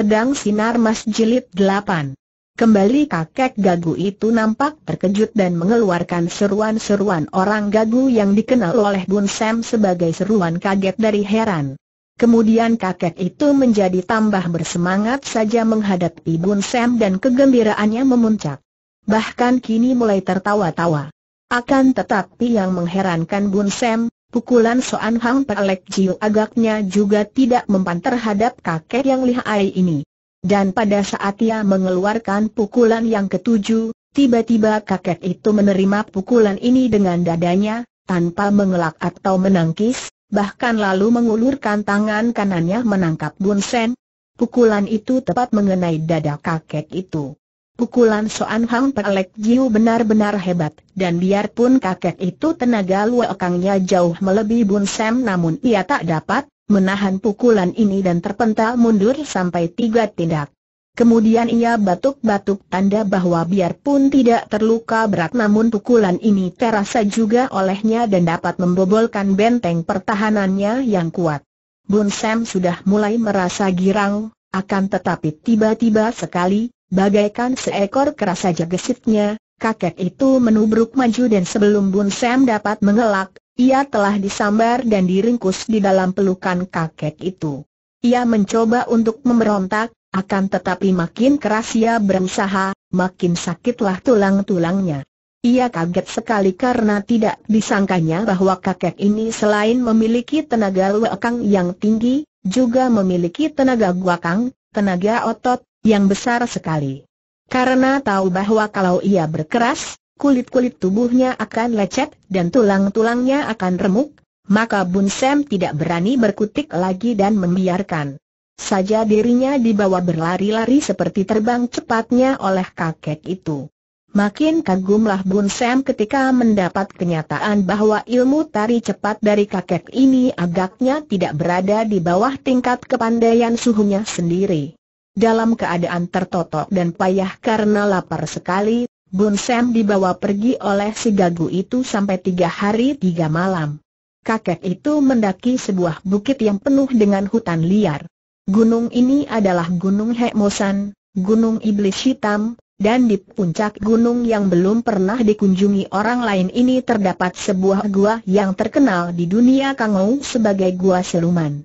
Pedang Sinar Mas Jilid 8 Kembali kakek gagu itu nampak terkejut dan mengeluarkan seruan-seruan orang gagu yang dikenal oleh Bun Sam sebagai seruan kaget dari heran. Kemudian kakek itu menjadi tambah bersemangat saja menghadapi Bun Sam dan kegembiraannya memuncak. Bahkan kini mulai tertawa-tawa. Akan tetapi yang mengherankan Bun Sam, pukulan Soan Hang Pelek Jiu agaknya juga tidak mempan terhadap kakek yang lihai ini. Dan pada saat ia mengeluarkan pukulan yang ketujuh, tiba-tiba kakek itu menerima pukulan ini dengan dadanya, tanpa mengelak atau menangkis, bahkan lalu mengulurkan tangan kanannya menangkap Bun Sen. Pukulan itu tepat mengenai dada kakek itu. Pukulan Soan Hang Pelek Jiu benar-benar hebat, dan biarpun kakek itu tenaga luakangnya jauh melebihi Bun Sam namun ia tak dapat menahan pukulan ini dan terpental mundur sampai tiga tindak. Kemudian ia batuk-batuk tanda bahwa biarpun tidak terluka berat namun pukulan ini terasa juga olehnya dan dapat membobolkan benteng pertahanannya yang kuat. Bun Sam sudah mulai merasa girang, akan tetapi tiba-tiba sekali, Bagaikan seekor kera saja gesitnya, kakek itu menubruk maju dan sebelum Bun Sam dapat mengelak, ia telah disambar dan diringkus di dalam pelukan kakek itu. Ia mencoba untuk memberontak, akan tetapi makin keras ia berusaha, makin sakitlah tulang-tulangnya. Ia kaget sekali karena tidak disangkanya bahwa kakek ini selain memiliki tenaga luakang yang tinggi, juga memiliki tenaga guakang, tenaga otot, yang besar sekali. Karena tahu bahwa kalau ia berkeras, kulit-kulit tubuhnya akan lecet dan tulang-tulangnya akan remuk, maka Bun Sam tidak berani berkutik lagi dan membiarkan saja dirinya dibawa berlari-lari seperti terbang cepatnya oleh kakek itu. Makin kagumlah Bun Sam ketika mendapat kenyataan bahwa ilmu tari cepat dari kakek ini agaknya tidak berada di bawah tingkat kepandaian suhunya sendiri. Dalam keadaan tertotok dan payah karena lapar sekali, Bun Sam dibawa pergi oleh si gagu itu sampai tiga hari tiga malam. Kakek itu mendaki sebuah bukit yang penuh dengan hutan liar. Gunung ini adalah Gunung Hekmosan, Gunung Iblis Hitam, dan di puncak gunung yang belum pernah dikunjungi orang lain ini terdapat sebuah gua yang terkenal di dunia Kangou sebagai gua seluman.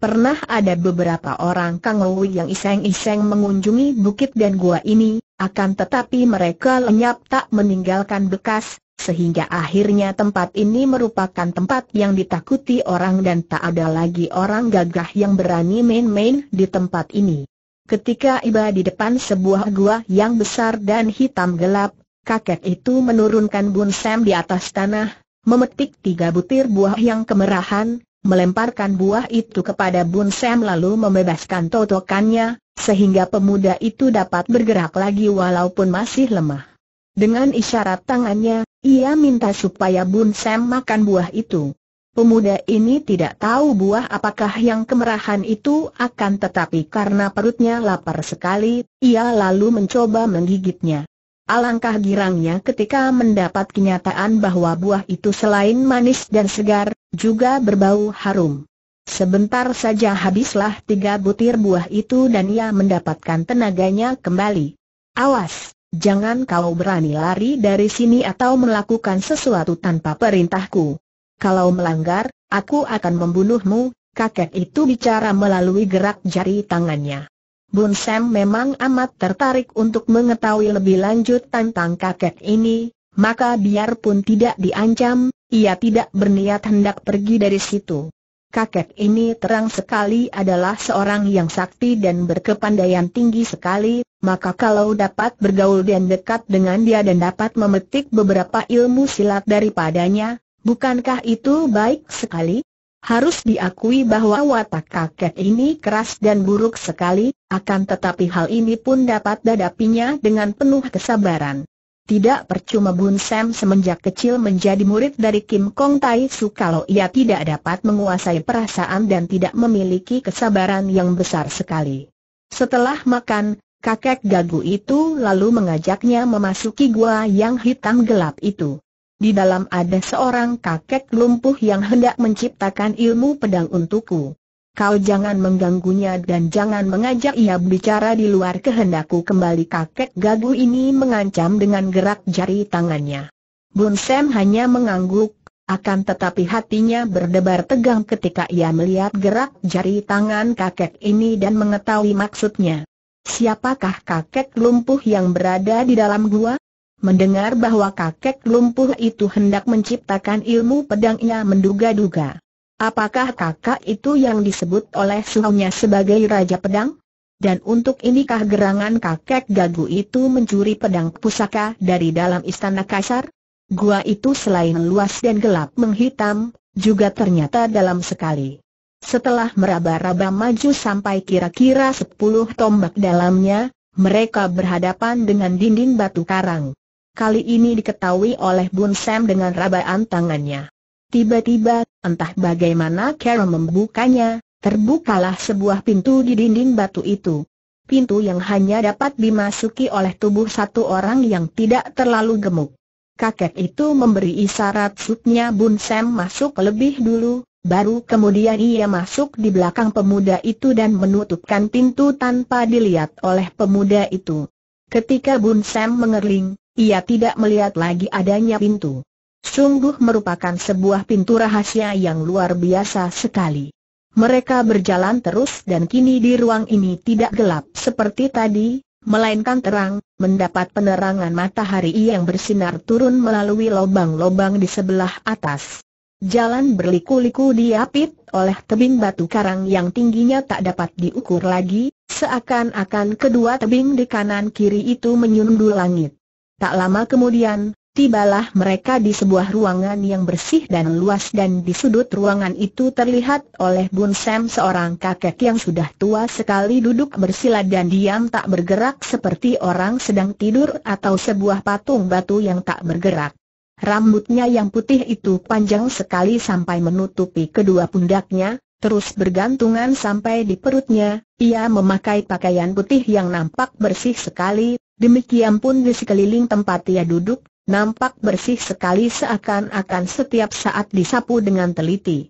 Pernah ada beberapa orang Kangou yang iseng-iseng mengunjungi bukit dan gua ini, akan tetapi mereka lenyap tak meninggalkan bekas, sehingga akhirnya tempat ini merupakan tempat yang ditakuti orang dan tak ada lagi orang gagah yang berani main-main di tempat ini. Ketika iba di depan sebuah gua yang besar dan hitam gelap, kakek itu menurunkan Bun Sam di atas tanah, memetik tiga butir buah yang kemerahan, melemparkan buah itu kepada Bun Sam lalu membebaskan totokannya, sehingga pemuda itu dapat bergerak lagi walaupun masih lemah. Dengan isyarat tangannya, ia minta supaya Bun Sam makan buah itu. Pemuda ini tidak tahu buah apakah yang kemerahan itu akan tetapi karena perutnya lapar sekali, ia lalu mencoba menggigitnya. Alangkah girangnya ketika mendapat kenyataan bahwa buah itu selain manis dan segar, juga berbau harum. Sebentar saja habislah tiga butir buah itu dan ia mendapatkan tenaganya kembali. Awas, jangan kau berani lari dari sini atau melakukan sesuatu tanpa perintahku. Kalau melanggar, aku akan membunuhmu, kakek itu bicara melalui gerak jari tangannya. Bun Sam memang amat tertarik untuk mengetahui lebih lanjut tentang kakek ini, maka biarpun tidak diancam, ia tidak berniat hendak pergi dari situ. Kakek ini terang sekali adalah seorang yang sakti dan berkepandaian tinggi sekali, maka kalau dapat bergaul dan dekat dengan dia dan dapat memetik beberapa ilmu silat daripadanya, bukankah itu baik sekali? Harus diakui bahwa watak kakek ini keras dan buruk sekali, akan tetapi hal ini pun dapat dadapinya dengan penuh kesabaran. Tidak percuma Bun Sam semenjak kecil menjadi murid dari Kim Kong Tai Su kalau ia tidak dapat menguasai perasaan dan tidak memiliki kesabaran yang besar sekali. Setelah makan, kakek gagu itu lalu mengajaknya memasuki gua yang hitam gelap itu. Di dalam ada seorang kakek lumpuh yang hendak menciptakan ilmu pedang untukku. kau jangan mengganggunya dan jangan mengajak ia bicara di luar kehendakku kembali kakek gagu ini mengancam dengan gerak jari tangannya. Bun Sam hanya mengangguk, akan tetapi hatinya berdebar tegang ketika ia melihat gerak jari tangan kakek ini dan mengetahui maksudnya. Siapakah kakek lumpuh yang berada di dalam gua? Mendengar bahwa kakek lumpuh itu hendak menciptakan ilmu pedang ia menduga-duga. Apakah kakak itu yang disebut oleh suhunya sebagai Raja Pedang? Dan untuk inikah gerangan kakek gagu itu mencuri pedang pusaka dari dalam istana kasar? Gua itu selain luas dan gelap menghitam, juga ternyata dalam sekali. Setelah meraba-raba maju sampai kira-kira sepuluh tombak dalamnya, mereka berhadapan dengan dinding batu karang. Kali ini diketahui oleh Bun Sam dengan rabaan tangannya. Tiba-tiba, entah bagaimana Carol membukanya, terbukalah sebuah pintu di dinding batu itu. Pintu yang hanya dapat dimasuki oleh tubuh satu orang yang tidak terlalu gemuk. Kakek itu memberi isyarat sutnya Bun Sam masuk lebih dulu, baru kemudian ia masuk di belakang pemuda itu dan menutupkan pintu tanpa dilihat oleh pemuda itu. Ketika Bun Sam mengerling, ia tidak melihat lagi adanya pintu. Sungguh merupakan sebuah pintu rahasia yang luar biasa sekali. Mereka berjalan terus dan kini di ruang ini tidak gelap seperti tadi, melainkan terang, mendapat penerangan matahari yang bersinar turun melalui lobang-lobang di sebelah atas. Jalan berliku-liku diapit oleh tebing batu karang yang tingginya tak dapat diukur lagi, seakan-akan kedua tebing di kanan kiri itu menyundul langit. Tak lama kemudian, Tibalah mereka di sebuah ruangan yang bersih dan luas dan di sudut ruangan itu terlihat oleh Bun Sam seorang kakek yang sudah tua sekali duduk bersila dan diam tak bergerak seperti orang sedang tidur atau sebuah patung batu yang tak bergerak. Rambutnya yang putih itu panjang sekali sampai menutupi kedua pundaknya, terus bergantungan sampai di perutnya, ia memakai pakaian putih yang nampak bersih sekali, demikian pun di sekeliling tempat ia duduk, nampak bersih sekali seakan-akan setiap saat disapu dengan teliti.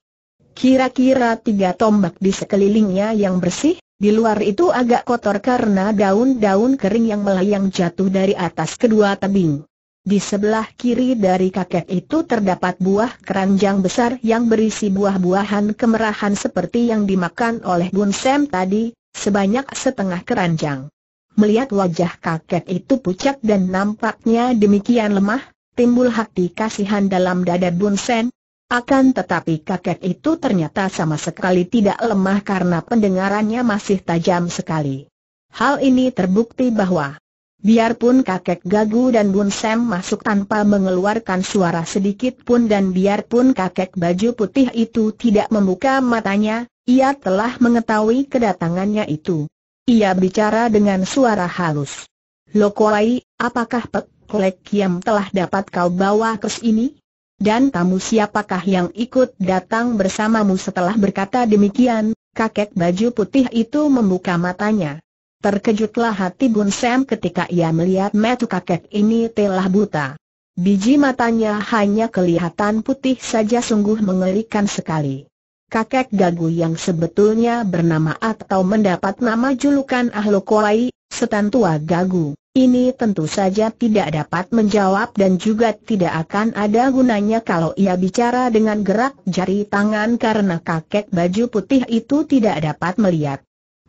Kira-kira tiga tombak di sekelilingnya yang bersih, di luar itu agak kotor karena daun-daun kering yang melayang jatuh dari atas kedua tebing. Di sebelah kiri dari kakek itu terdapat buah keranjang besar yang berisi buah-buahan kemerahan seperti yang dimakan oleh Bun Sam tadi, sebanyak setengah keranjang. Melihat wajah kakek itu pucat dan nampaknya demikian lemah, timbul hati kasihan dalam dada Bun Sen. Akan tetapi kakek itu ternyata sama sekali tidak lemah karena pendengarannya masih tajam sekali. Hal ini terbukti bahwa Biarpun kakek Gagu dan Bun Sam masuk tanpa mengeluarkan suara sedikit pun dan biarpun kakek baju putih itu tidak membuka matanya, ia telah mengetahui kedatangannya itu. Ia bicara dengan suara halus. Lokoai, apakah Pek Kiam telah dapat kau bawa ke sini? Dan kamu siapakah yang ikut datang bersamamu setelah berkata demikian, kakek baju putih itu membuka matanya. Terkejutlah hati Bun Sam ketika ia melihat metu kakek ini telah buta. Biji matanya hanya kelihatan putih saja sungguh mengerikan sekali kakek Gagu yang sebetulnya bernama atau mendapat nama julukan Ahlokoai, setan tua Gagu. Ini tentu saja tidak dapat menjawab dan juga tidak akan ada gunanya kalau ia bicara dengan gerak jari tangan karena kakek baju putih itu tidak dapat melihat.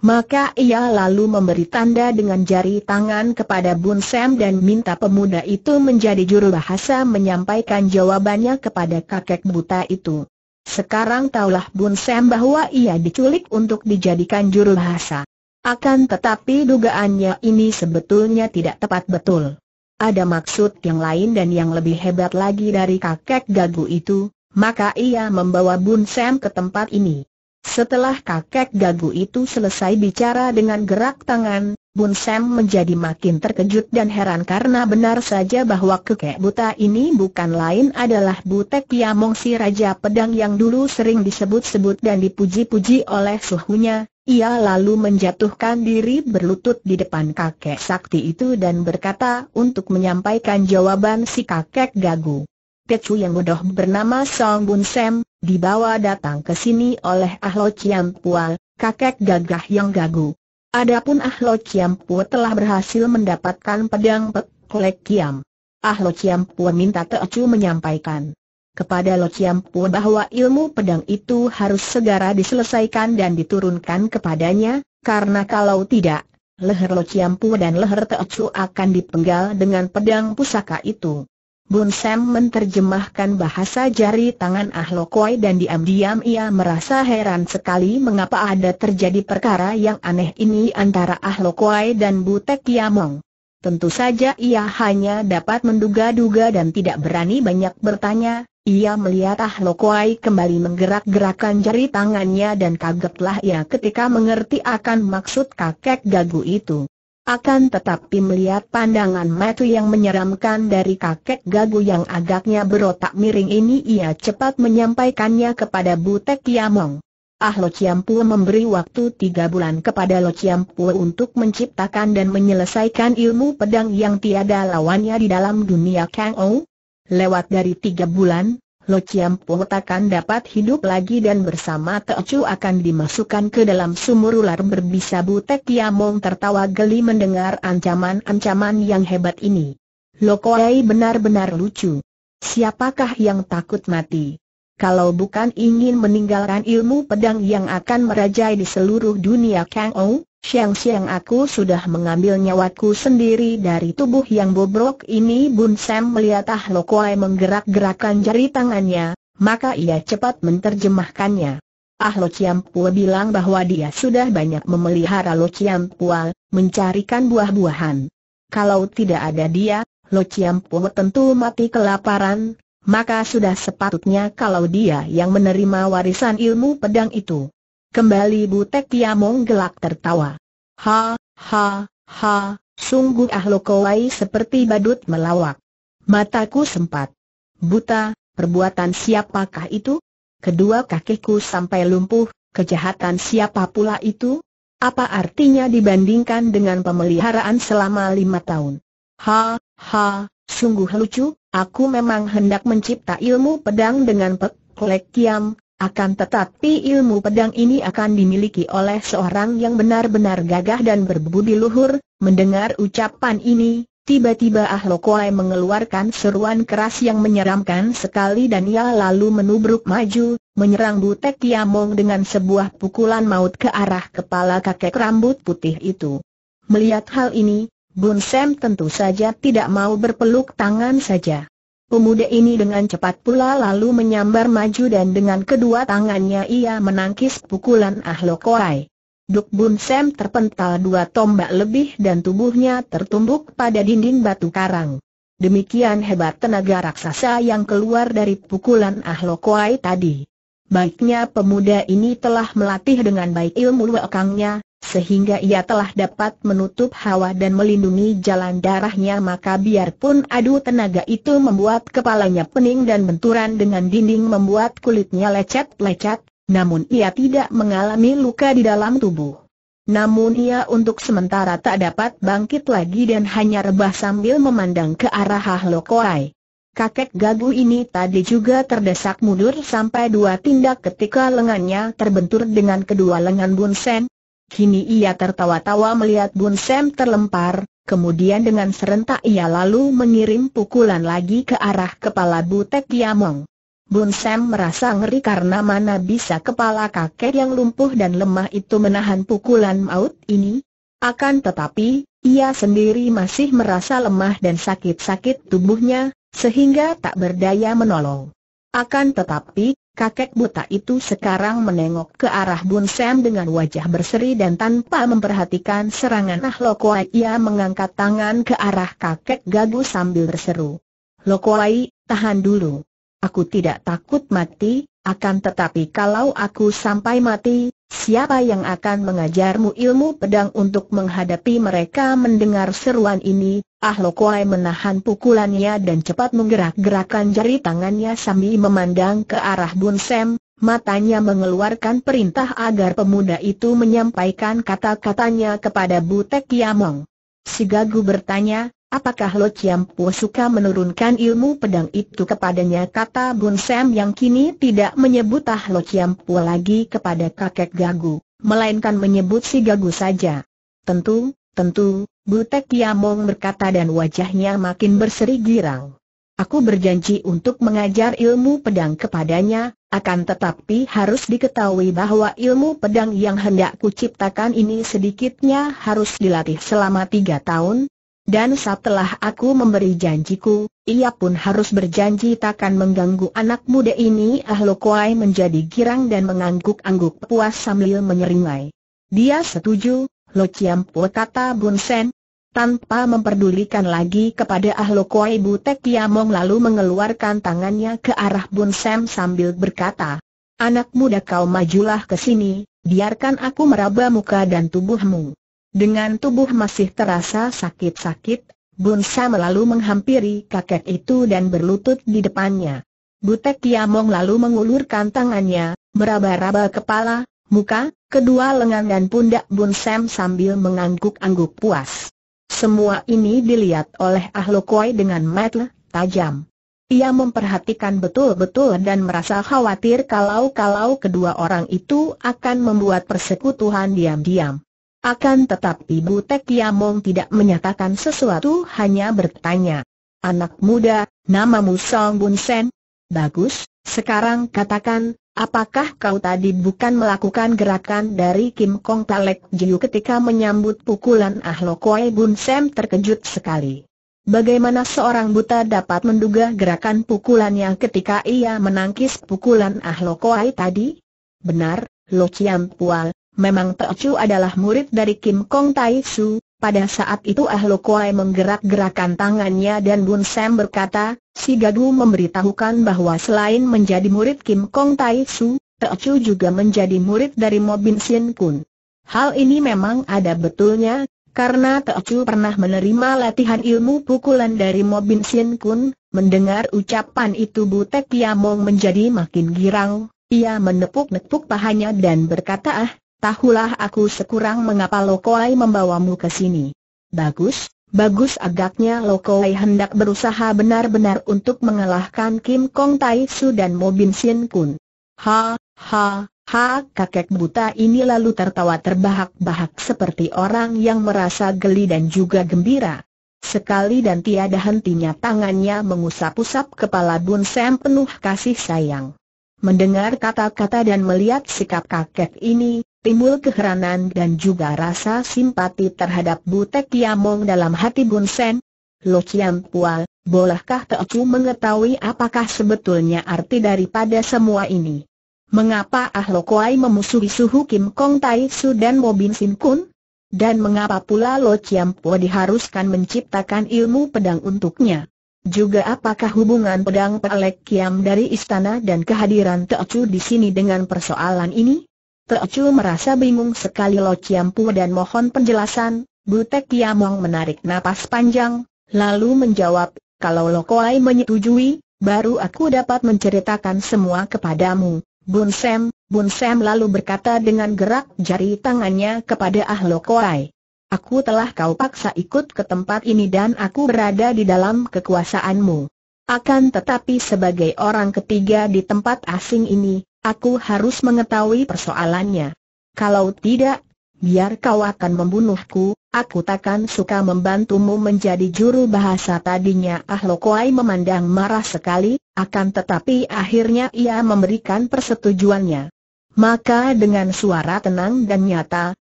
Maka ia lalu memberi tanda dengan jari tangan kepada Bun Sam dan minta pemuda itu menjadi juru bahasa menyampaikan jawabannya kepada kakek buta itu. Sekarang taulah Bun Sam bahwa ia diculik untuk dijadikan juru bahasa. Akan tetapi dugaannya ini sebetulnya tidak tepat betul. Ada maksud yang lain dan yang lebih hebat lagi dari kakek gagu itu, maka ia membawa Bun Sam ke tempat ini. Setelah kakek gagu itu selesai bicara dengan gerak tangan, Bun Sam menjadi makin terkejut dan heran karena benar saja bahwa kekek buta ini bukan lain adalah Butek Piamong si Raja Pedang yang dulu sering disebut-sebut dan dipuji-puji oleh suhunya. Ia lalu menjatuhkan diri berlutut di depan kakek sakti itu dan berkata untuk menyampaikan jawaban si kakek gagu. Tecu yang bodoh bernama Song Bun Sam, dibawa datang ke sini oleh Ahlo Ciampua, kakek gagah yang gagu. Adapun Ahlo Ciampu telah berhasil mendapatkan pedang Pek Kiam. Ahlo Ciampu minta Teocu menyampaikan kepada Lo Ciampu bahwa ilmu pedang itu harus segera diselesaikan dan diturunkan kepadanya, karena kalau tidak, leher Lo Ciampu dan leher Teocu akan dipenggal dengan pedang pusaka itu. Bun Sam menerjemahkan bahasa jari tangan Ah Koi dan diam-diam ia merasa heran sekali mengapa ada terjadi perkara yang aneh ini antara Ah Koi dan Bu Tek Yamong. Tentu saja ia hanya dapat menduga-duga dan tidak berani banyak bertanya, ia melihat Ah Koi kembali menggerak-gerakkan jari tangannya dan kagetlah ia ketika mengerti akan maksud kakek gagu itu. Akan tetapi melihat pandangan mata yang menyeramkan dari kakek gagu yang agaknya berotak miring ini ia cepat menyampaikannya kepada Butek Yamong. Ah Lo Chiampu memberi waktu tiga bulan kepada Lo Chiampu untuk menciptakan dan menyelesaikan ilmu pedang yang tiada lawannya di dalam dunia Kang Ou. Lewat dari tiga bulan, Lo Chiam Po takkan dapat hidup lagi dan bersama Teocu akan dimasukkan ke dalam sumur ular berbisa butek Kiamong tertawa geli mendengar ancaman-ancaman yang hebat ini. Lo Koai benar-benar lucu. Siapakah yang takut mati? Kalau bukan ingin meninggalkan ilmu pedang yang akan merajai di seluruh dunia Kang Ou, Siang-siang aku sudah mengambil nyawaku sendiri dari tubuh yang bobrok ini Bun Sam melihat Ah Lokoai menggerak-gerakkan jari tangannya, maka ia cepat menerjemahkannya. Ah Lo Chiampua bilang bahwa dia sudah banyak memelihara Lo Chiampua, mencarikan buah-buahan. Kalau tidak ada dia, Lo Chiampua tentu mati kelaparan, maka sudah sepatutnya kalau dia yang menerima warisan ilmu pedang itu. Kembali Butek Tiamong gelak tertawa. Ha, ha, ha, sungguh ahlo kowai seperti badut melawak. Mataku sempat buta, perbuatan siapakah itu? Kedua kakiku sampai lumpuh, kejahatan siapa pula itu? Apa artinya dibandingkan dengan pemeliharaan selama lima tahun? Ha, ha, sungguh lucu, aku memang hendak mencipta ilmu pedang dengan Pek Kiam, akan tetapi ilmu pedang ini akan dimiliki oleh seorang yang benar-benar gagah dan berbudi luhur. Mendengar ucapan ini, tiba-tiba Ah mengeluarkan seruan keras yang menyeramkan sekali dan ia lalu menubruk maju, menyerang Butek Kiamong dengan sebuah pukulan maut ke arah kepala kakek rambut putih itu. Melihat hal ini, Bun Sam tentu saja tidak mau berpeluk tangan saja. Pemuda ini dengan cepat pula lalu menyambar maju dan dengan kedua tangannya ia menangkis pukulan Ahlo Koai. Duk Bun Sam terpental dua tombak lebih dan tubuhnya tertumbuk pada dinding batu karang. Demikian hebat tenaga raksasa yang keluar dari pukulan Ahlo Koai tadi. Baiknya pemuda ini telah melatih dengan baik ilmu lekangnya, sehingga ia telah dapat menutup hawa dan melindungi jalan darahnya maka biarpun adu tenaga itu membuat kepalanya pening dan benturan dengan dinding membuat kulitnya lecet-lecet, namun ia tidak mengalami luka di dalam tubuh. Namun ia untuk sementara tak dapat bangkit lagi dan hanya rebah sambil memandang ke arah Hahlokoai. Kakek gagu ini tadi juga terdesak mundur sampai dua tindak ketika lengannya terbentur dengan kedua lengan Bunsen, Kini ia tertawa-tawa melihat Bun Sam terlempar, kemudian dengan serentak ia lalu mengirim pukulan lagi ke arah kepala Butek Yamong. Bun Sam merasa ngeri karena mana bisa kepala kakek yang lumpuh dan lemah itu menahan pukulan maut ini. Akan tetapi, ia sendiri masih merasa lemah dan sakit-sakit tubuhnya, sehingga tak berdaya menolong. Akan tetapi, Kakek buta itu sekarang menengok ke arah Bun Sam dengan wajah berseri dan tanpa memperhatikan serangan Ah Lokoai ia mengangkat tangan ke arah kakek gagu sambil berseru. Lokoai, tahan dulu. Aku tidak takut mati, akan tetapi kalau aku sampai mati, siapa yang akan mengajarmu ilmu pedang untuk menghadapi mereka mendengar seruan ini, Ah Lokoai menahan pukulannya dan cepat menggerak-gerakkan jari tangannya sambil memandang ke arah Bun Sam, matanya mengeluarkan perintah agar pemuda itu menyampaikan kata-katanya kepada Butek Yamong. Si Gagu bertanya, Apakah Lo Chiampu suka menurunkan ilmu pedang itu kepadanya kata Bun Sam yang kini tidak menyebut Ah Lo Chiampu lagi kepada kakek Gagu, melainkan menyebut si Gagu saja. Tentu, tentu, Butek Yamong berkata dan wajahnya makin berseri girang. Aku berjanji untuk mengajar ilmu pedang kepadanya, akan tetapi harus diketahui bahwa ilmu pedang yang hendak kuciptakan ini sedikitnya harus dilatih selama tiga tahun, dan setelah aku memberi janjiku, ia pun harus berjanji takkan mengganggu anak muda ini Ahlo Kuai menjadi girang dan mengangguk-angguk puas sambil menyeringai. Dia setuju, Lo Chiampo kata Bun Sen, tanpa memperdulikan lagi kepada Ahlo Kuai Butek Yamong lalu mengeluarkan tangannya ke arah Bun Sen sambil berkata, Anak muda kau majulah ke sini, biarkan aku meraba muka dan tubuhmu. Dengan tubuh masih terasa sakit-sakit, Bun Sam lalu menghampiri kakek itu dan berlutut di depannya. Butek Kiamong lalu mengulurkan tangannya, meraba-raba kepala, muka, kedua lengan dan pundak Bun Sam sambil mengangguk-angguk puas. Semua ini dilihat oleh Ahlo Koi dengan mata tajam. Ia memperhatikan betul-betul dan merasa khawatir kalau-kalau kedua orang itu akan membuat persekutuan diam-diam. Akan tetapi Butek Yamong tidak menyatakan sesuatu hanya bertanya. Anak muda, namamu Song Bun Sen? Bagus, sekarang katakan, apakah kau tadi bukan melakukan gerakan dari Kim Kong Talek Jiu ketika menyambut pukulan Ahlo Koi Bun Sen terkejut sekali. Bagaimana seorang buta dapat menduga gerakan pukulannya ketika ia menangkis pukulan Ahlo Koi tadi? Benar, Lo Chiam Pual, Memang Chu adalah murid dari Kim Kong Tai Su, pada saat itu Ahlo Kuai menggerak-gerakan tangannya dan Bun Sam berkata, si Gagu memberitahukan bahwa selain menjadi murid Kim Kong Tai Su, Chu juga menjadi murid dari Mobin Sin Kun. Hal ini memang ada betulnya, karena Chu pernah menerima latihan ilmu pukulan dari Mobin Sin Kun, mendengar ucapan itu Butek Yamong menjadi makin girang, ia menepuk-nepuk pahanya dan berkata ah, Tahulah aku sekurang mengapa Lokoi membawamu ke sini. Bagus, bagus agaknya Lokoi hendak berusaha benar-benar untuk mengalahkan Kim Kong Tai Su dan Mo Bin Sin Kun. Ha, ha, ha, kakek buta ini lalu tertawa terbahak-bahak seperti orang yang merasa geli dan juga gembira. Sekali dan tiada hentinya tangannya mengusap-usap kepala Bun Sam penuh kasih sayang. Mendengar kata-kata dan melihat sikap kakek ini, timbul keheranan dan juga rasa simpati terhadap Butek Yamong dalam hati Bun Sen. Lo Chiam Pual, bolehkah Teocu mengetahui apakah sebetulnya arti daripada semua ini? Mengapa Ahlo Kuai memusuhi suhu Kim Kong Tai Su dan Mo Bin Sin Kun? Dan mengapa pula Lo Chiam Pual diharuskan menciptakan ilmu pedang untuknya? Juga apakah hubungan pedang Pelek Kiam dari istana dan kehadiran Teocu di sini dengan persoalan ini? Teocu merasa bingung sekali Lo Ciampu dan mohon penjelasan, Butek Yamong menarik napas panjang, lalu menjawab, kalau Lo Koai menyetujui, baru aku dapat menceritakan semua kepadamu. Bun Sam, Bun Sam lalu berkata dengan gerak jari tangannya kepada Ah Lo Koai. Aku telah kau paksa ikut ke tempat ini dan aku berada di dalam kekuasaanmu. Akan tetapi sebagai orang ketiga di tempat asing ini, Aku harus mengetahui persoalannya. Kalau tidak, biar kau akan membunuhku, aku takkan suka membantumu menjadi juru bahasa tadinya Kuai memandang marah sekali, akan tetapi akhirnya ia memberikan persetujuannya. Maka dengan suara tenang dan nyata,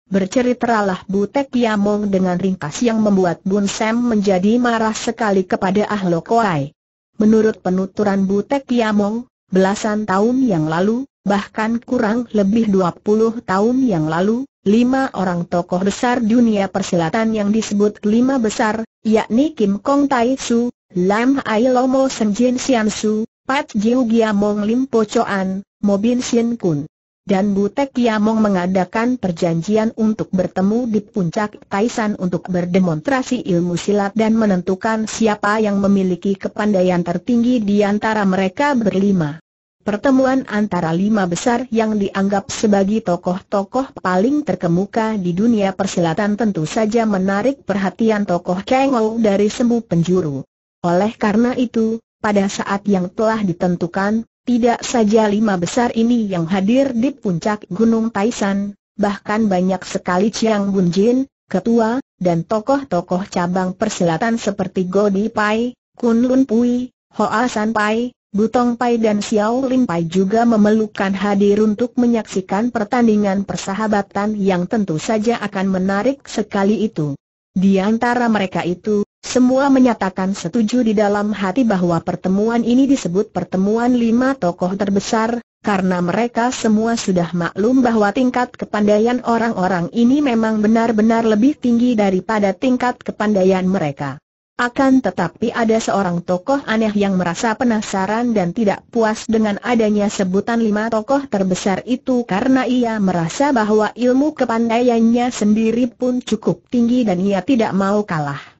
berceritalah Butek Yamong dengan ringkas yang membuat Bun Sam menjadi marah sekali kepada Kuai. Menurut penuturan Butek Yamong, belasan tahun yang lalu, bahkan kurang lebih 20 tahun yang lalu, lima orang tokoh besar dunia persilatan yang disebut lima besar, yakni Kim Kong Tai Su, Lam Ai Lomo Sen Jin Sian Su, Pat Jiu Giamong Lim Po Choan, Mo Bin Sin Kun. Dan Butek Yamong mengadakan perjanjian untuk bertemu di puncak Taisan untuk berdemonstrasi ilmu silat dan menentukan siapa yang memiliki kepandaian tertinggi di antara mereka berlima. Pertemuan antara lima besar yang dianggap sebagai tokoh-tokoh paling terkemuka di dunia persilatan tentu saja menarik perhatian tokoh Kengou dari sembuh penjuru. Oleh karena itu, pada saat yang telah ditentukan, tidak saja lima besar ini yang hadir di puncak Gunung Taisan, bahkan banyak sekali Chiang Bun Jin, ketua, dan tokoh-tokoh cabang persilatan seperti Godi Pai, Kun Lun Pui, Hoa San Pai, Butong Pai dan Xiao Lin Pai juga memelukan hadir untuk menyaksikan pertandingan persahabatan yang tentu saja akan menarik sekali itu. Di antara mereka itu, semua menyatakan setuju di dalam hati bahwa pertemuan ini disebut pertemuan lima tokoh terbesar, karena mereka semua sudah maklum bahwa tingkat kepandaian orang-orang ini memang benar-benar lebih tinggi daripada tingkat kepandaian mereka. Akan tetapi ada seorang tokoh aneh yang merasa penasaran dan tidak puas dengan adanya sebutan lima tokoh terbesar itu karena ia merasa bahwa ilmu kepandaiannya sendiri pun cukup tinggi dan ia tidak mau kalah.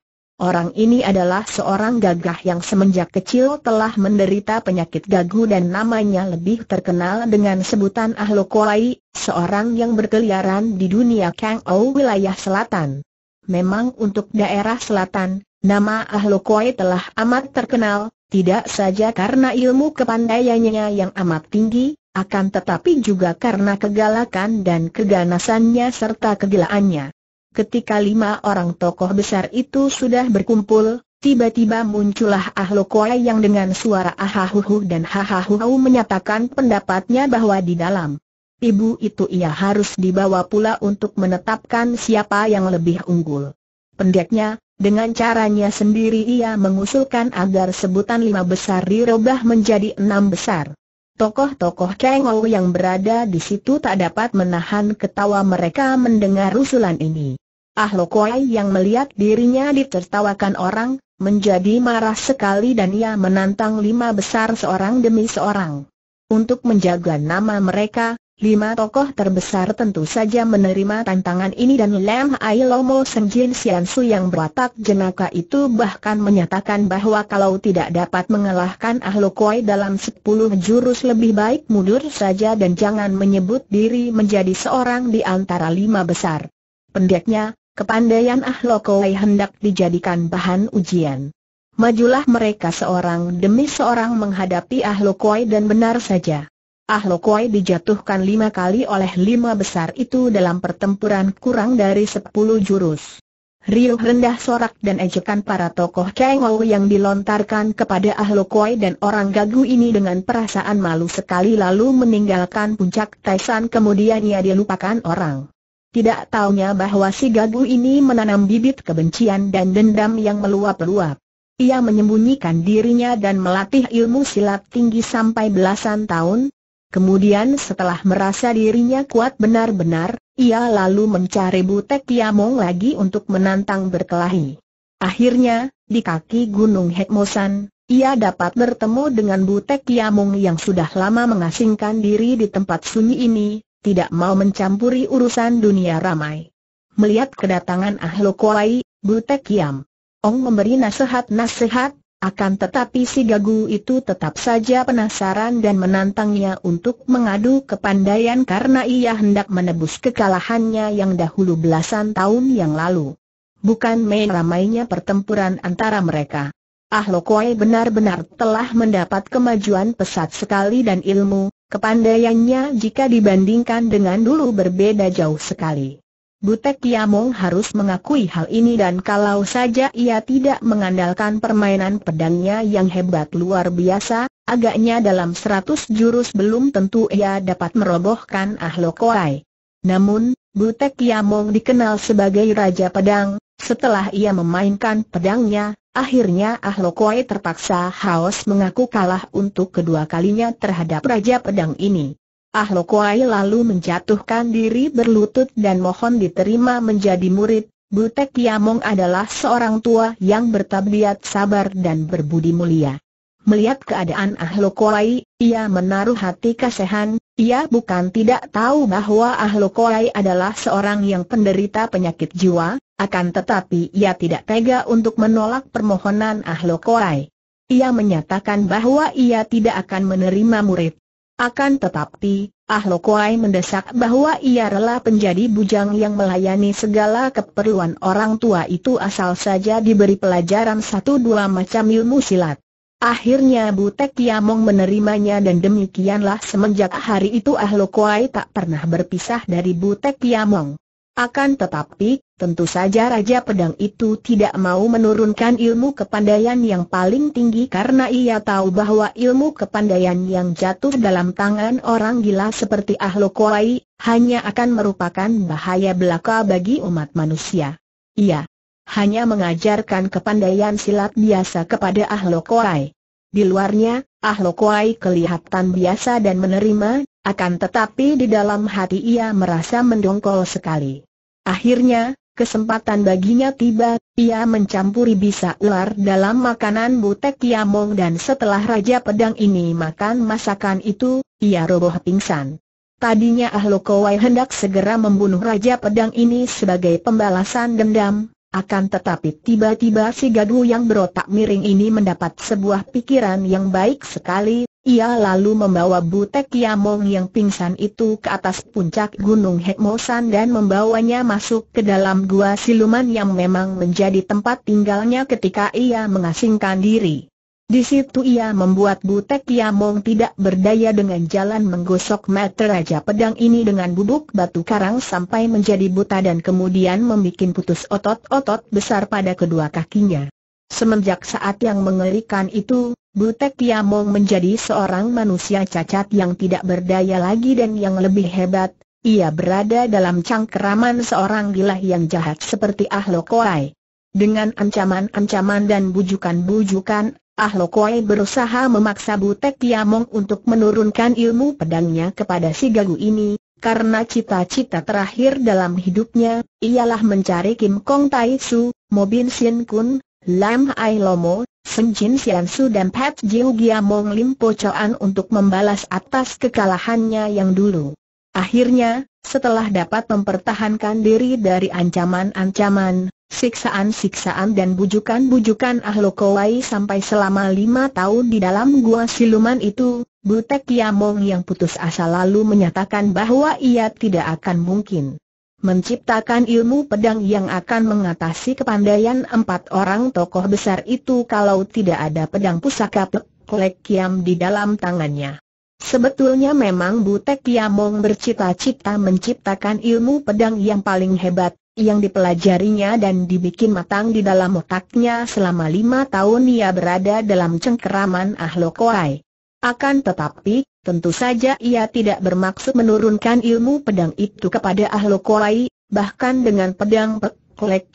Orang ini adalah seorang gagah yang semenjak kecil telah menderita penyakit gagu dan namanya lebih terkenal dengan sebutan Ahlokoai, seorang yang berkeliaran di dunia Kang Ou wilayah selatan. Memang untuk daerah selatan, Nama Ahlokoi telah amat terkenal, tidak saja karena ilmu kepandaiannya yang amat tinggi, akan tetapi juga karena kegalakan dan keganasannya serta kegilaannya. Ketika lima orang tokoh besar itu sudah berkumpul, tiba-tiba muncullah Ahlokoi yang dengan suara ahahuhu dan hahahuhu menyatakan pendapatnya bahwa di dalam ibu itu ia harus dibawa pula untuk menetapkan siapa yang lebih unggul. Pendeknya, dengan caranya sendiri ia mengusulkan agar sebutan lima besar dirubah menjadi enam besar. Tokoh-tokoh Kengou yang berada di situ tak dapat menahan ketawa mereka mendengar usulan ini. Ah Lokoi yang melihat dirinya ditertawakan orang, menjadi marah sekali dan ia menantang lima besar seorang demi seorang. Untuk menjaga nama mereka, Lima tokoh terbesar tentu saja menerima tantangan ini dan Lam Ai Lomo Sian Su yang berwatak jenaka itu bahkan menyatakan bahwa kalau tidak dapat mengalahkan Ahlokoi dalam sepuluh jurus lebih baik mundur saja dan jangan menyebut diri menjadi seorang di antara lima besar. Pendeknya, kepandaian Ahlokoi hendak dijadikan bahan ujian. Majulah mereka seorang demi seorang menghadapi Ahlokoi dan benar saja. Ahlokoi dijatuhkan lima kali oleh lima besar itu dalam pertempuran kurang dari sepuluh jurus. Riuh rendah sorak dan ejekan para tokoh Kengou yang dilontarkan kepada Ahlokoi dan orang gagu ini dengan perasaan malu sekali lalu meninggalkan puncak Taisan kemudian ia dilupakan orang. Tidak taunya bahwa si gagu ini menanam bibit kebencian dan dendam yang meluap-luap. Ia menyembunyikan dirinya dan melatih ilmu silat tinggi sampai belasan tahun, Kemudian setelah merasa dirinya kuat benar-benar, ia lalu mencari Butek Kiamong lagi untuk menantang berkelahi. Akhirnya, di kaki Gunung Hekmosan, ia dapat bertemu dengan Butek Kiamong yang sudah lama mengasingkan diri di tempat sunyi ini, tidak mau mencampuri urusan dunia ramai. Melihat kedatangan Ahlokoai, Butek Kiam Ong memberi nasihat-nasihat, akan tetapi si gagu itu tetap saja penasaran dan menantangnya untuk mengadu kepandaian karena ia hendak menebus kekalahannya yang dahulu belasan tahun yang lalu. Bukan main ramainya pertempuran antara mereka. Ah Lokoi benar-benar telah mendapat kemajuan pesat sekali dan ilmu, kepandaiannya jika dibandingkan dengan dulu berbeda jauh sekali. Butek Kiamong harus mengakui hal ini dan kalau saja ia tidak mengandalkan permainan pedangnya yang hebat luar biasa, agaknya dalam seratus jurus belum tentu ia dapat merobohkan Ahlokoai. Namun, Butek Kiamong dikenal sebagai Raja Pedang, setelah ia memainkan pedangnya, akhirnya Ahlokoai terpaksa haus mengaku kalah untuk kedua kalinya terhadap Raja Pedang ini. Ahlokoai lalu menjatuhkan diri berlutut dan mohon diterima menjadi murid. Butek Kiamong adalah seorang tua yang bertabiat sabar dan berbudi mulia. Melihat keadaan Ahlokoai, ia menaruh hati kasihan, ia bukan tidak tahu bahwa Ahlokoai adalah seorang yang penderita penyakit jiwa, akan tetapi ia tidak tega untuk menolak permohonan Ahlokoai. Ia menyatakan bahwa ia tidak akan menerima murid Akan tetapi, Ahlokoai mendesak bahwa ia rela menjadi bujang yang melayani segala keperluan orang tua itu asal saja diberi pelajaran satu dua macam ilmu silat. Akhirnya Butek Yamong menerimanya dan demikianlah semenjak hari itu Ahlokoai tak pernah berpisah dari Butek Yamong. Akan tetapi, tentu saja Raja Pedang itu tidak mau menurunkan ilmu kepandaian yang paling tinggi karena ia tahu bahwa ilmu kepandaian yang jatuh dalam tangan orang gila seperti Ahlokoai, hanya akan merupakan bahaya belaka bagi umat manusia. Ia hanya mengajarkan kepandaian silat biasa kepada Ahlokoai. Di luarnya, Ahlokoai kelihatan biasa dan menerima, akan tetapi di dalam hati ia merasa mendongkol sekali. Akhirnya, kesempatan baginya tiba, ia mencampuri bisa ular dalam makanan butek Yamong dan setelah Raja Pedang ini makan masakan itu, ia roboh pingsan. Tadinya Ahlokowai hendak segera membunuh Raja Pedang ini sebagai pembalasan dendam, akan tetapi tiba-tiba si gagu yang berotak miring ini mendapat sebuah pikiran yang baik sekali, ia lalu membawa Butek Yamong yang pingsan itu ke atas puncak gunung Hekmosan dan membawanya masuk ke dalam gua siluman yang memang menjadi tempat tinggalnya ketika ia mengasingkan diri. Di situ ia membuat Butek Yamong tidak berdaya dengan jalan menggosok mata Raja Pedang ini dengan bubuk batu karang sampai menjadi buta dan kemudian membuat putus otot-otot besar pada kedua kakinya. Semenjak saat yang mengerikan itu, Butek Yamong menjadi seorang manusia cacat yang tidak berdaya lagi dan yang lebih hebat, ia berada dalam cangkeraman seorang gila yang jahat seperti Ahlokoai. Dengan ancaman-ancaman dan bujukan-bujukan, Ahlokoi berusaha memaksa Butek Yamong untuk menurunkan ilmu pedangnya kepada si gagu ini, karena cita-cita terakhir dalam hidupnya, ialah mencari Kim Kong Tai Su, Mobin Sin Kun, Lam Ai Lomo, Sen Jin Sian Su dan Pat Jiu Giamong Lim Pocoan untuk membalas atas kekalahannya yang dulu. Akhirnya, setelah dapat mempertahankan diri dari ancaman-ancaman, siksaan-siksaan dan bujukan-bujukan Ahlokowai sampai selama lima tahun di dalam gua siluman itu, Butek Yamong yang putus asa lalu menyatakan bahwa ia tidak akan mungkin menciptakan ilmu pedang yang akan mengatasi kepandaian empat orang tokoh besar itu kalau tidak ada pedang pusaka Plek Kiam di dalam tangannya. Sebetulnya memang Butek Yamong bercita-cita menciptakan ilmu pedang yang paling hebat, yang dipelajarinya dan dibikin matang di dalam otaknya selama lima tahun ia berada dalam cengkeraman Ahlokoai. Akan tetapi, tentu saja ia tidak bermaksud menurunkan ilmu pedang itu kepada Ahlokoai, bahkan dengan pedang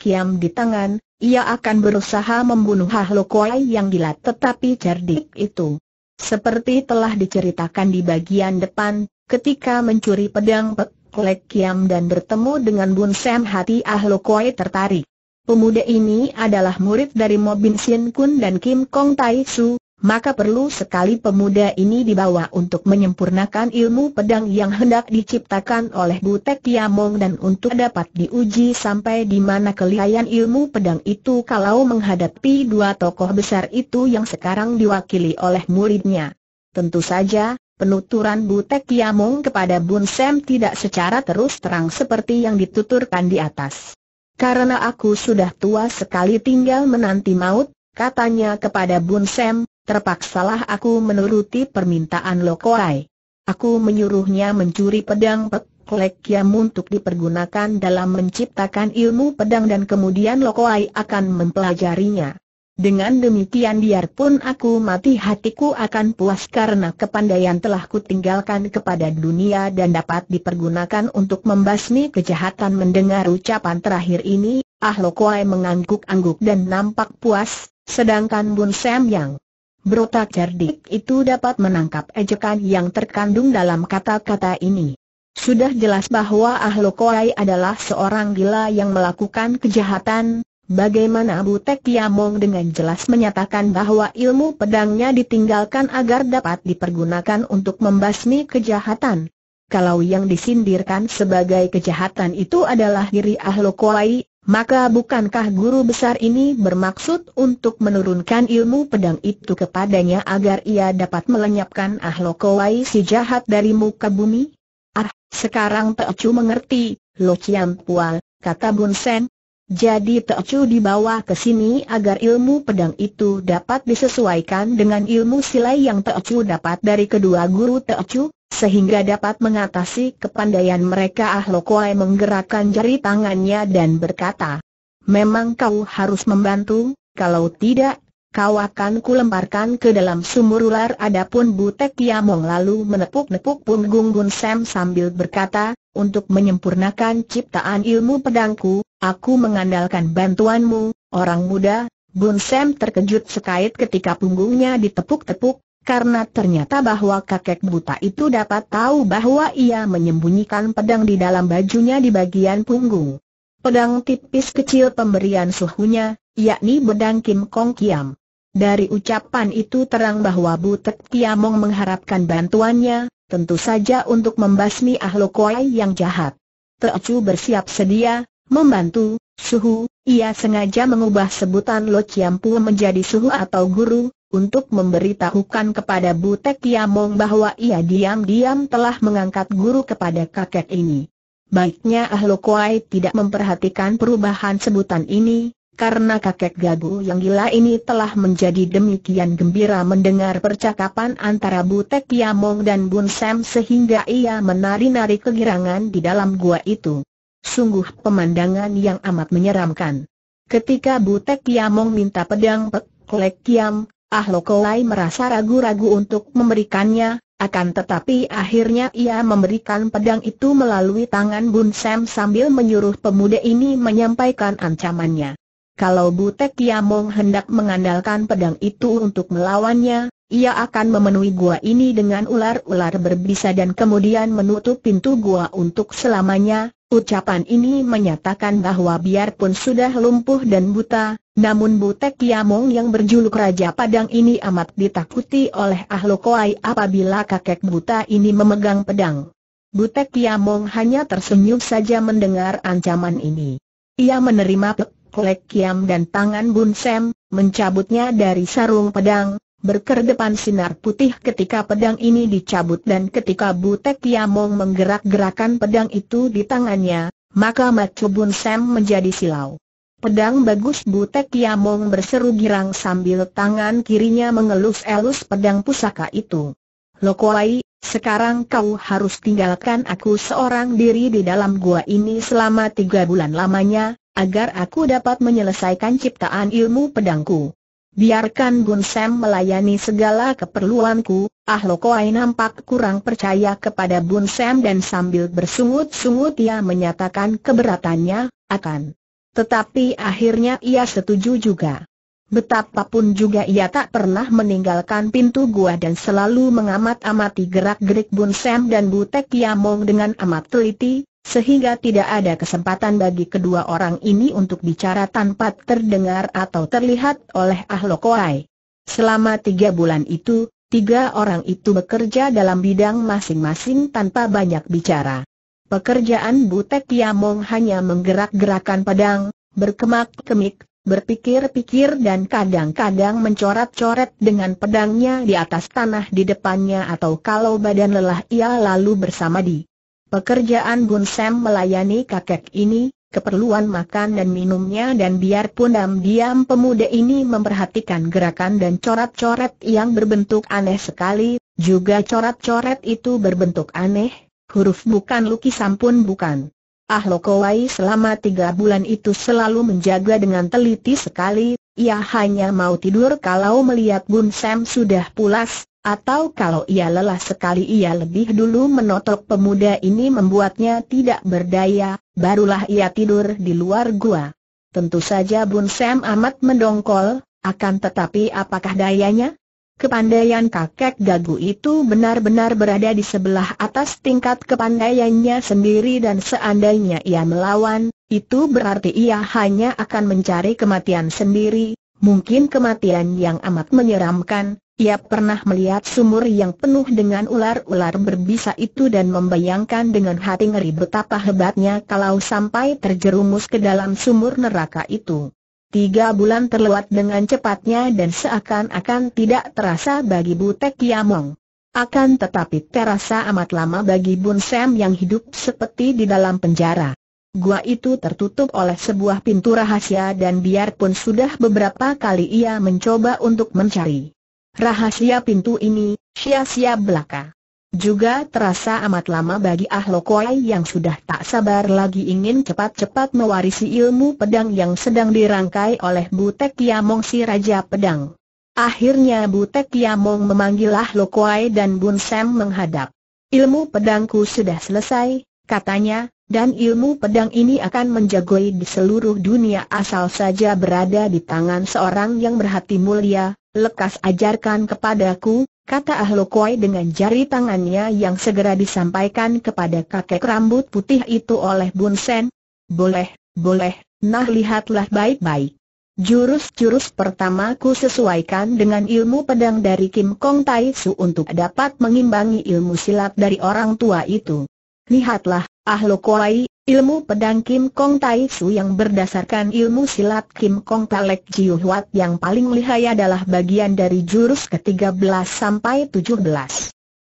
Kiam di tangan, ia akan berusaha membunuh Ahlokoai yang gila tetapi cerdik itu. Seperti telah diceritakan di bagian depan, ketika mencuri pedang Pek Lek Kiam dan bertemu dengan Bun Sam hati Ah Lokoi tertarik. Pemuda ini adalah murid dari Mobin Sin Kun dan Kim Kong Tai Su, maka perlu sekali pemuda ini dibawa untuk menyempurnakan ilmu pedang yang hendak diciptakan oleh Butek Yamong dan untuk dapat diuji sampai di mana kelihayan ilmu pedang itu kalau menghadapi dua tokoh besar itu yang sekarang diwakili oleh muridnya. Tentu saja, penuturan Butek Yamong kepada Bun Sam tidak secara terus terang seperti yang dituturkan di atas. Karena aku sudah tua sekali tinggal menanti maut, katanya kepada Bun Sam, terpaksalah aku menuruti permintaan Lokoai. Aku menyuruhnya mencuri pedang Pek Lek Kiam untuk dipergunakan dalam menciptakan ilmu pedang dan kemudian Lokoai akan mempelajarinya. Dengan demikian biarpun aku mati hatiku akan puas karena kepandaian telah kutinggalkan kepada dunia dan dapat dipergunakan untuk membasmi kejahatan mendengar ucapan terakhir ini, Ah mengangguk-angguk dan nampak puas, sedangkan Bun Sam yang berotak cerdik itu dapat menangkap ejekan yang terkandung dalam kata-kata ini. Sudah jelas bahwa Ah adalah seorang gila yang melakukan kejahatan, Bagaimana Butek Yamong dengan jelas menyatakan bahwa ilmu pedangnya ditinggalkan agar dapat dipergunakan untuk membasmi kejahatan. Kalau yang disindirkan sebagai kejahatan itu adalah diri Ahlokoai, Maka bukankah guru besar ini bermaksud untuk menurunkan ilmu pedang itu kepadanya agar ia dapat melenyapkan ahlokowai si jahat dari muka bumi? Ah, sekarang Teocu mengerti, Lo Chiam Pua, kata Bun Sen. Jadi Teocu dibawa ke sini agar ilmu pedang itu dapat disesuaikan dengan ilmu silai yang Teocu dapat dari kedua guru Teocu, sehingga dapat mengatasi kepandaian mereka. Ahlokoi menggerakkan jari tangannya dan berkata, Memang kau harus membantu, kalau tidak, kau akan kulemparkan ke dalam sumur ular. Adapun Butek Yamong lalu menepuk-nepuk punggung Gun Sam sambil berkata, untuk menyempurnakan ciptaan ilmu pedangku, aku mengandalkan bantuanmu, orang muda, Bun Sam terkejut sekait ketika punggungnya ditepuk-tepuk, karena ternyata bahwa kakek buta itu dapat tahu bahwa ia menyembunyikan pedang di dalam bajunya di bagian punggung. Pedang tipis kecil pemberian suhunya, yakni bedang Kim Kong Kiam. Dari ucapan itu terang bahwa Butek Kiamong mengharapkan bantuannya, tentu saja untuk membasmi Ahlokoi yang jahat. Teocu bersiap sedia, membantu, suhu, ia sengaja mengubah sebutan Lo Chiampu menjadi suhu atau guru, untuk memberitahukan kepada Butek Yamong bahwa ia diam-diam telah mengangkat guru kepada kakek ini. Baiknya Ahlo Kuai tidak memperhatikan perubahan sebutan ini, karena kakek gagu yang gila ini telah menjadi demikian gembira mendengar percakapan antara Butek Yamong dan Bun Sam sehingga ia menari-nari kegirangan di dalam gua itu. Sungguh pemandangan yang amat menyeramkan. Ketika Butek Yamong minta pedang Pek Klek Kiam, Ahlo Kolai merasa ragu-ragu untuk memberikannya, akan tetapi akhirnya ia memberikan pedang itu melalui tangan Bun Sam sambil menyuruh pemuda ini menyampaikan ancamannya. Kalau Butek Yamong hendak mengandalkan pedang itu untuk melawannya, ia akan memenuhi gua ini dengan ular-ular berbisa dan kemudian menutup pintu gua untuk selamanya. Ucapan ini menyatakan bahwa biarpun sudah lumpuh dan buta, namun Butek Yamong yang berjuluk Raja Padang ini amat ditakuti oleh Ahlokoai apabila kakek buta ini memegang pedang. Butek Yamong hanya tersenyum saja mendengar ancaman ini. Ia menerima Klek Kiam dan tangan Bun Sem, mencabutnya dari sarung pedang, berkerdepan sinar putih ketika pedang ini dicabut dan ketika Butek Yamong menggerak-gerakan pedang itu di tangannya, maka mata Bun Sem menjadi silau. Pedang bagus Butek Yamong berseru girang sambil tangan kirinya mengelus-elus pedang pusaka itu. Lokoai, sekarang kau harus tinggalkan aku seorang diri di dalam gua ini selama tiga bulan lamanya, agar aku dapat menyelesaikan ciptaan ilmu pedangku. Biarkan Gun Sam melayani segala keperluanku, ah Lokoai nampak kurang percaya kepada Bun Sam dan sambil bersungut-sungut ia menyatakan keberatannya, akan. Tetapi akhirnya ia setuju juga. Betapapun juga ia tak pernah meninggalkan pintu gua dan selalu mengamat-amati gerak-gerik Bun Sam dan Butek Yamong dengan amat teliti, sehingga tidak ada kesempatan bagi kedua orang ini untuk bicara tanpa terdengar atau terlihat oleh Ahlokoai. Selama tiga bulan itu, tiga orang itu bekerja dalam bidang masing-masing tanpa banyak bicara. Pekerjaan Butek Yamong hanya menggerak-gerakan pedang, berkemak-kemik, berpikir-pikir dan kadang-kadang mencoret-coret dengan pedangnya di atas tanah di depannya atau kalau badan lelah ia lalu bersama di pekerjaan Bun Sam melayani kakek ini, keperluan makan dan minumnya dan biarpun diam-diam pemuda ini memperhatikan gerakan dan coret-coret yang berbentuk aneh sekali, juga coret-coret itu berbentuk aneh, huruf bukan lukisan pun bukan. Ah Lokowai selama tiga bulan itu selalu menjaga dengan teliti sekali, ia hanya mau tidur kalau melihat Bun Sam sudah pulas, atau kalau ia lelah sekali ia lebih dulu menotok pemuda ini membuatnya tidak berdaya, barulah ia tidur di luar gua. Tentu saja Bun Sam amat mendongkol, akan tetapi apakah dayanya? Kepandaian kakek gagu itu benar-benar berada di sebelah atas tingkat kepandaiannya sendiri dan seandainya ia melawan, itu berarti ia hanya akan mencari kematian sendiri, mungkin kematian yang amat menyeramkan, Ia pernah melihat sumur yang penuh dengan ular-ular berbisa itu dan membayangkan dengan hati ngeri betapa hebatnya kalau sampai terjerumus ke dalam sumur neraka itu. Tiga bulan terlewat dengan cepatnya dan seakan-akan tidak terasa bagi Butek Yamong. Akan tetapi terasa amat lama bagi Bun Sam yang hidup seperti di dalam penjara. Gua itu tertutup oleh sebuah pintu rahasia dan biarpun sudah beberapa kali ia mencoba untuk mencari Rahasia pintu ini, sia-sia belaka. Juga terasa amat lama bagi Ahlokoi yang sudah tak sabar lagi ingin cepat-cepat mewarisi ilmu pedang yang sedang dirangkai oleh Butek Yamong si Raja Pedang. Akhirnya Butek Yamong memanggil Ahlokoi dan Bun Sam menghadap. Ilmu pedangku sudah selesai, katanya, dan ilmu pedang ini akan menjagoi di seluruh dunia asal saja berada di tangan seorang yang berhati mulia, lekas ajarkan kepadaku, kata Ahlokoi dengan jari tangannya yang segera disampaikan kepada kakek rambut putih itu oleh Bun Sen. Boleh, boleh, nah lihatlah baik-baik. Jurus-jurus pertamaku sesuaikan dengan ilmu pedang dari Kim Kong Tai Su untuk dapat mengimbangi ilmu silat dari orang tua itu. Lihatlah, Ahlokoi, Ilmu pedang Kim Kong Tai Su yang berdasarkan ilmu silat Kim Kong Talek Jiu Huat yang paling lihai adalah bagian dari jurus ke-13 sampai 17.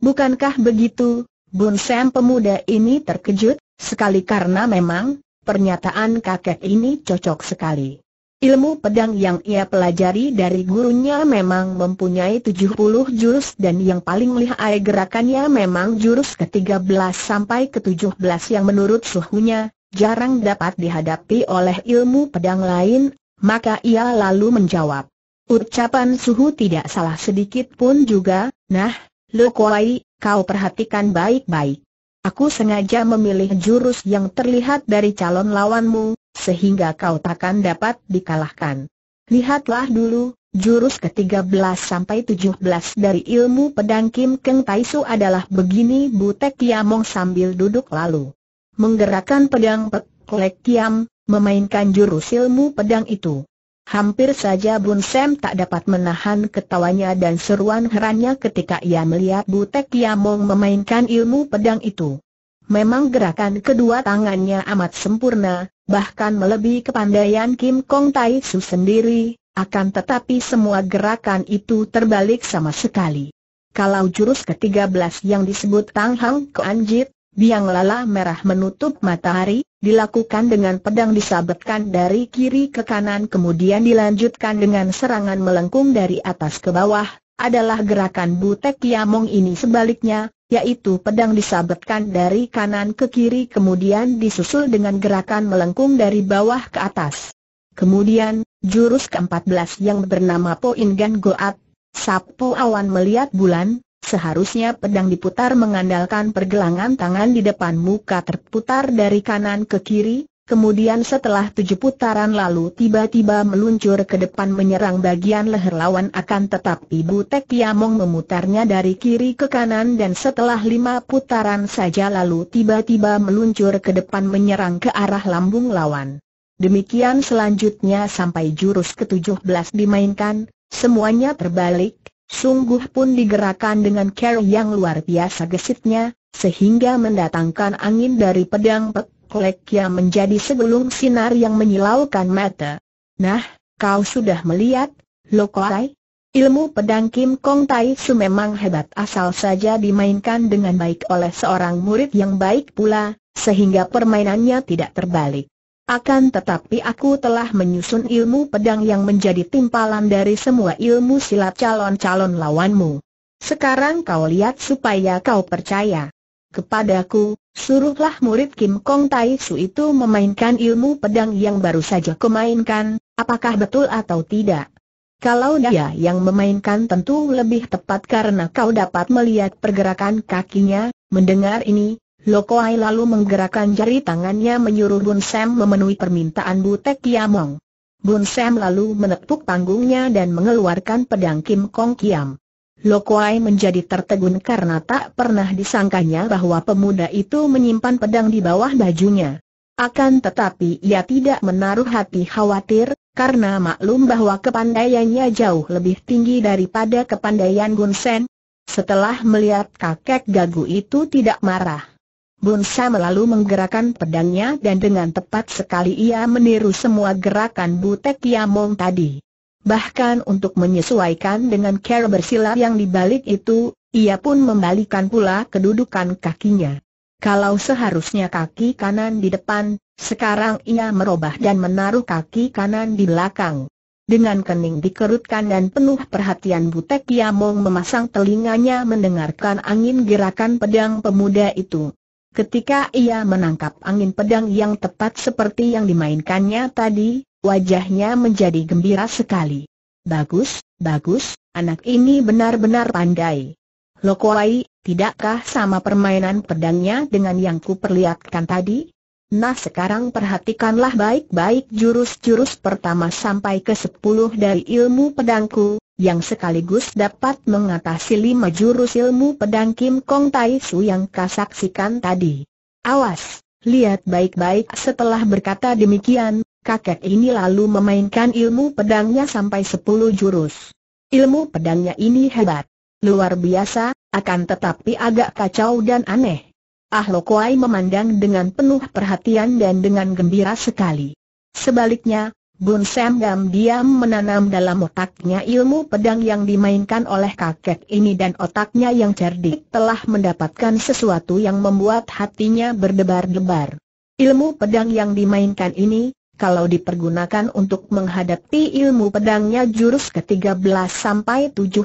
Bukankah begitu? Bun Sam pemuda ini terkejut, sekali karena memang, pernyataan kakek ini cocok sekali. Ilmu pedang yang ia pelajari dari gurunya memang mempunyai 70 jurus dan yang paling lihai gerakannya memang jurus ke-13 sampai ke-17 yang menurut suhunya, jarang dapat dihadapi oleh ilmu pedang lain, maka ia lalu menjawab. Ucapan suhu tidak salah sedikit pun juga, nah, Lo Kuai, kau perhatikan baik-baik. Aku sengaja memilih jurus yang terlihat dari calon lawanmu, sehingga kau takkan dapat dikalahkan. Lihatlah dulu, jurus ke-13 sampai 17 dari ilmu pedang Kim Keng Taisu adalah begini Butek Kiamong sambil duduk lalu. Menggerakkan pedang Pek Kiam, memainkan jurus ilmu pedang itu. Hampir saja Bun Sam tak dapat menahan ketawanya dan seruan herannya ketika ia melihat Butek Kiamong memainkan ilmu pedang itu. Memang gerakan kedua tangannya amat sempurna, bahkan melebihi kepandaian Kim Kong Tai Su sendiri, akan tetapi semua gerakan itu terbalik sama sekali. Kalau jurus ke-13 yang disebut Tang Hang Keanjit, biang lala merah menutup matahari, dilakukan dengan pedang disabetkan dari kiri ke kanan kemudian dilanjutkan dengan serangan melengkung dari atas ke bawah, adalah gerakan Butek Yamong ini sebaliknya, yaitu pedang disabetkan dari kanan ke kiri kemudian disusul dengan gerakan melengkung dari bawah ke atas. Kemudian, jurus ke-14 yang bernama Po Gan Goat, Sapu Awan melihat bulan, seharusnya pedang diputar mengandalkan pergelangan tangan di depan muka terputar dari kanan ke kiri, Kemudian setelah tujuh putaran lalu tiba-tiba meluncur ke depan menyerang bagian leher lawan akan tetapi Butek Yamong memutarnya dari kiri ke kanan dan setelah lima putaran saja lalu tiba-tiba meluncur ke depan menyerang ke arah lambung lawan. Demikian selanjutnya sampai jurus ke-17 dimainkan, semuanya terbalik, sungguh pun digerakkan dengan care yang luar biasa gesitnya, sehingga mendatangkan angin dari pedang pek Klekia menjadi sebelum sinar yang menyilaukan mata. Nah, kau sudah melihat, Lokai? Ilmu pedang Kim Kong Tai Su memang hebat asal saja dimainkan dengan baik oleh seorang murid yang baik pula, sehingga permainannya tidak terbalik. Akan tetapi aku telah menyusun ilmu pedang yang menjadi timpalan dari semua ilmu silat calon-calon lawanmu. Sekarang kau lihat supaya kau percaya. Kepadaku, suruhlah murid Kim Kong Tai Su itu memainkan ilmu pedang yang baru saja kemainkan, apakah betul atau tidak? Kalau dia yang memainkan tentu lebih tepat karena kau dapat melihat pergerakan kakinya, mendengar ini, Lokoi lalu menggerakkan jari tangannya menyuruh Bun Sam memenuhi permintaan Butek Kiamong. Bun Sam lalu menepuk panggungnya dan mengeluarkan pedang Kim Kong Kiam. Lokuai menjadi tertegun karena tak pernah disangkanya bahwa pemuda itu menyimpan pedang di bawah bajunya. Akan tetapi ia tidak menaruh hati khawatir, Karena maklum bahwa kepandaiannya jauh lebih tinggi daripada kepandaian Bun Sen. Setelah melihat kakek gagu itu tidak marah. Bun Sam lalu menggerakkan pedangnya dan dengan tepat sekali ia meniru semua gerakan Butek Yamong tadi. Bahkan untuk menyesuaikan dengan cara bersilat yang dibalik itu, ia pun membalikan pula kedudukan kakinya. Kalau seharusnya kaki kanan di depan, sekarang ia merubah dan menaruh kaki kanan di belakang. Dengan kening dikerutkan dan penuh perhatian Butek Yamong memasang telinganya mendengarkan angin gerakan pedang pemuda itu. Ketika ia menangkap angin pedang yang tepat seperti yang dimainkannya tadi, Wajahnya menjadi gembira sekali. Bagus, bagus, anak ini benar-benar pandai. Lokoai, tidakkah sama permainan pedangnya dengan yang kuperlihatkan tadi? Nah sekarang perhatikanlah baik-baik jurus-jurus pertama sampai ke sepuluh dari ilmu pedangku, yang sekaligus dapat mengatasi lima jurus ilmu pedang Kim Kong Tai Su yang kasaksikan tadi. Awas, lihat baik-baik setelah berkata demikian, kakek ini lalu memainkan ilmu pedangnya sampai sepuluh jurus. Ilmu pedangnya ini hebat. Luar biasa, akan tetapi agak kacau dan aneh. Ah Lokoai memandang dengan penuh perhatian dan dengan gembira sekali. Sebaliknya, Bun Sam Gam diam menanam dalam otaknya ilmu pedang yang dimainkan oleh kakek ini dan otaknya yang cerdik telah mendapatkan sesuatu yang membuat hatinya berdebar-debar. Ilmu pedang yang dimainkan ini, kalau dipergunakan untuk menghadapi ilmu pedangnya jurus ke-13 sampai 17,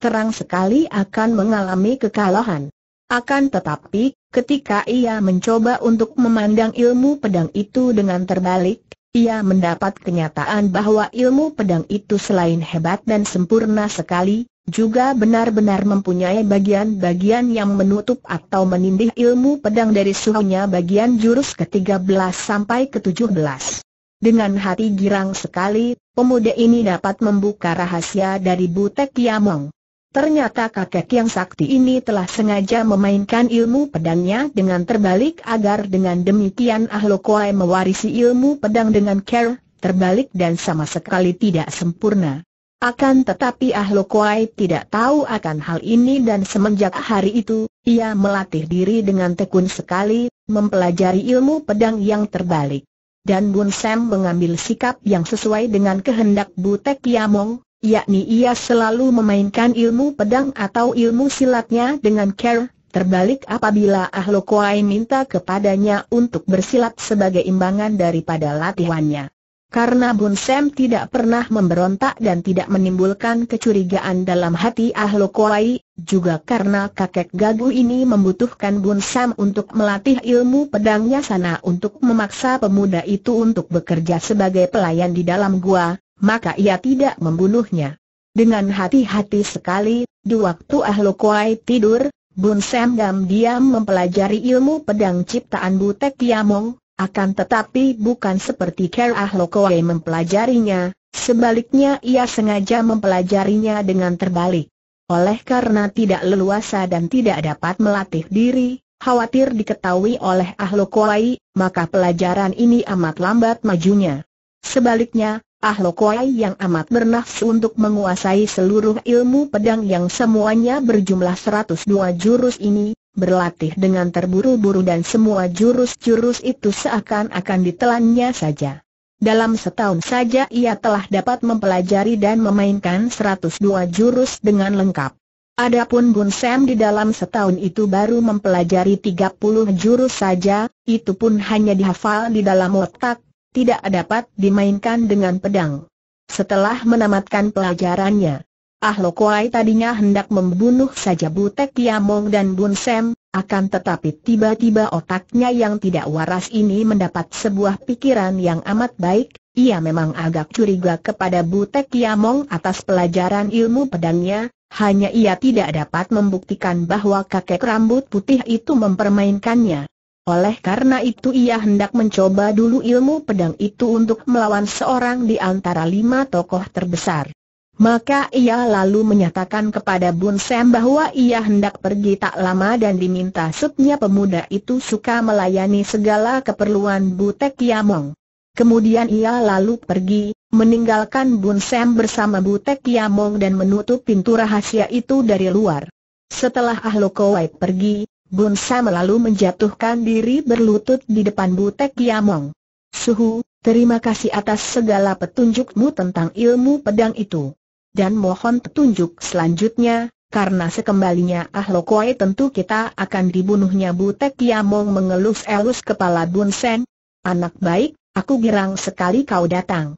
terang sekali akan mengalami kekalahan. Akan tetapi, ketika ia mencoba untuk memandang ilmu pedang itu dengan terbalik, ia mendapat kenyataan bahwa ilmu pedang itu selain hebat dan sempurna sekali, juga benar-benar mempunyai bagian-bagian yang menutup atau menindih ilmu pedang dari suhunya bagian jurus ke-13 sampai ke-17. Dengan hati girang sekali, pemuda ini dapat membuka rahasia dari Butek Yamong. Ternyata kakek yang sakti ini telah sengaja memainkan ilmu pedangnya dengan terbalik agar dengan demikian Ahlokoai mewarisi ilmu pedang dengan care, terbalik dan sama sekali tidak sempurna. Akan tetapi Ahlo Kuai tidak tahu akan hal ini dan semenjak hari itu, ia melatih diri dengan tekun sekali, mempelajari ilmu pedang yang terbalik. Dan Bun Sam mengambil sikap yang sesuai dengan kehendak Butek Yamong, yakni ia selalu memainkan ilmu pedang atau ilmu silatnya dengan care, terbalik apabila Ahlo Kuai minta kepadanya untuk bersilat sebagai imbangan daripada latihannya. Karena Bun Sam tidak pernah memberontak dan tidak menimbulkan kecurigaan dalam hati Ahlo Kuai, juga karena kakek gagu ini membutuhkan Bun Sam untuk melatih ilmu pedangnya sana untuk memaksa pemuda itu untuk bekerja sebagai pelayan di dalam gua, maka ia tidak membunuhnya. Dengan hati-hati sekali, di waktu Ahlo Kuai tidur, Bun Sam diam mempelajari ilmu pedang ciptaan Butek Yamong, akan tetapi bukan seperti Ker Ahlokoe mempelajarinya, sebaliknya ia sengaja mempelajarinya dengan terbalik. Oleh karena tidak leluasa dan tidak dapat melatih diri, khawatir diketahui oleh Ahlokoai, maka pelajaran ini amat lambat majunya. Sebaliknya, Ahlokoai yang amat bernafsu untuk menguasai seluruh ilmu pedang yang semuanya berjumlah 102 jurus ini, berlatih dengan terburu-buru dan semua jurus-jurus itu seakan-akan ditelannya saja. Dalam setahun saja ia telah dapat mempelajari dan memainkan 102 jurus dengan lengkap. Adapun Bun Sam di dalam setahun itu baru mempelajari 30 jurus saja, itu pun hanya dihafal di dalam otak, tidak dapat dimainkan dengan pedang. Setelah menamatkan pelajarannya, Ah Lokoai tadinya hendak membunuh saja Butek Yamong dan Bun Sem, akan tetapi tiba-tiba otaknya yang tidak waras ini mendapat sebuah pikiran yang amat baik, ia memang agak curiga kepada Butek Yamong atas pelajaran ilmu pedangnya, hanya ia tidak dapat membuktikan bahwa kakek rambut putih itu mempermainkannya. Oleh karena itu ia hendak mencoba dulu ilmu pedang itu untuk melawan seorang di antara lima tokoh terbesar. Maka ia lalu menyatakan kepada Bun Sam bahwa ia hendak pergi tak lama dan diminta supnya pemuda itu suka melayani segala keperluan Butek Yamong. Kemudian ia lalu pergi, meninggalkan Bun Sam bersama Butek Yamong dan menutup pintu rahasia itu dari luar. Setelah Ahlokowai pergi, Bun Sam lalu menjatuhkan diri berlutut di depan Butek Yamong. Suhu, terima kasih atas segala petunjukmu tentang ilmu pedang itu. Dan mohon petunjuk selanjutnya, karena sekembalinya Ahlokowai tentu kita akan dibunuhnya Butek Yamong mengelus-elus kepala Bun Sen. Anak baik, aku girang sekali kau datang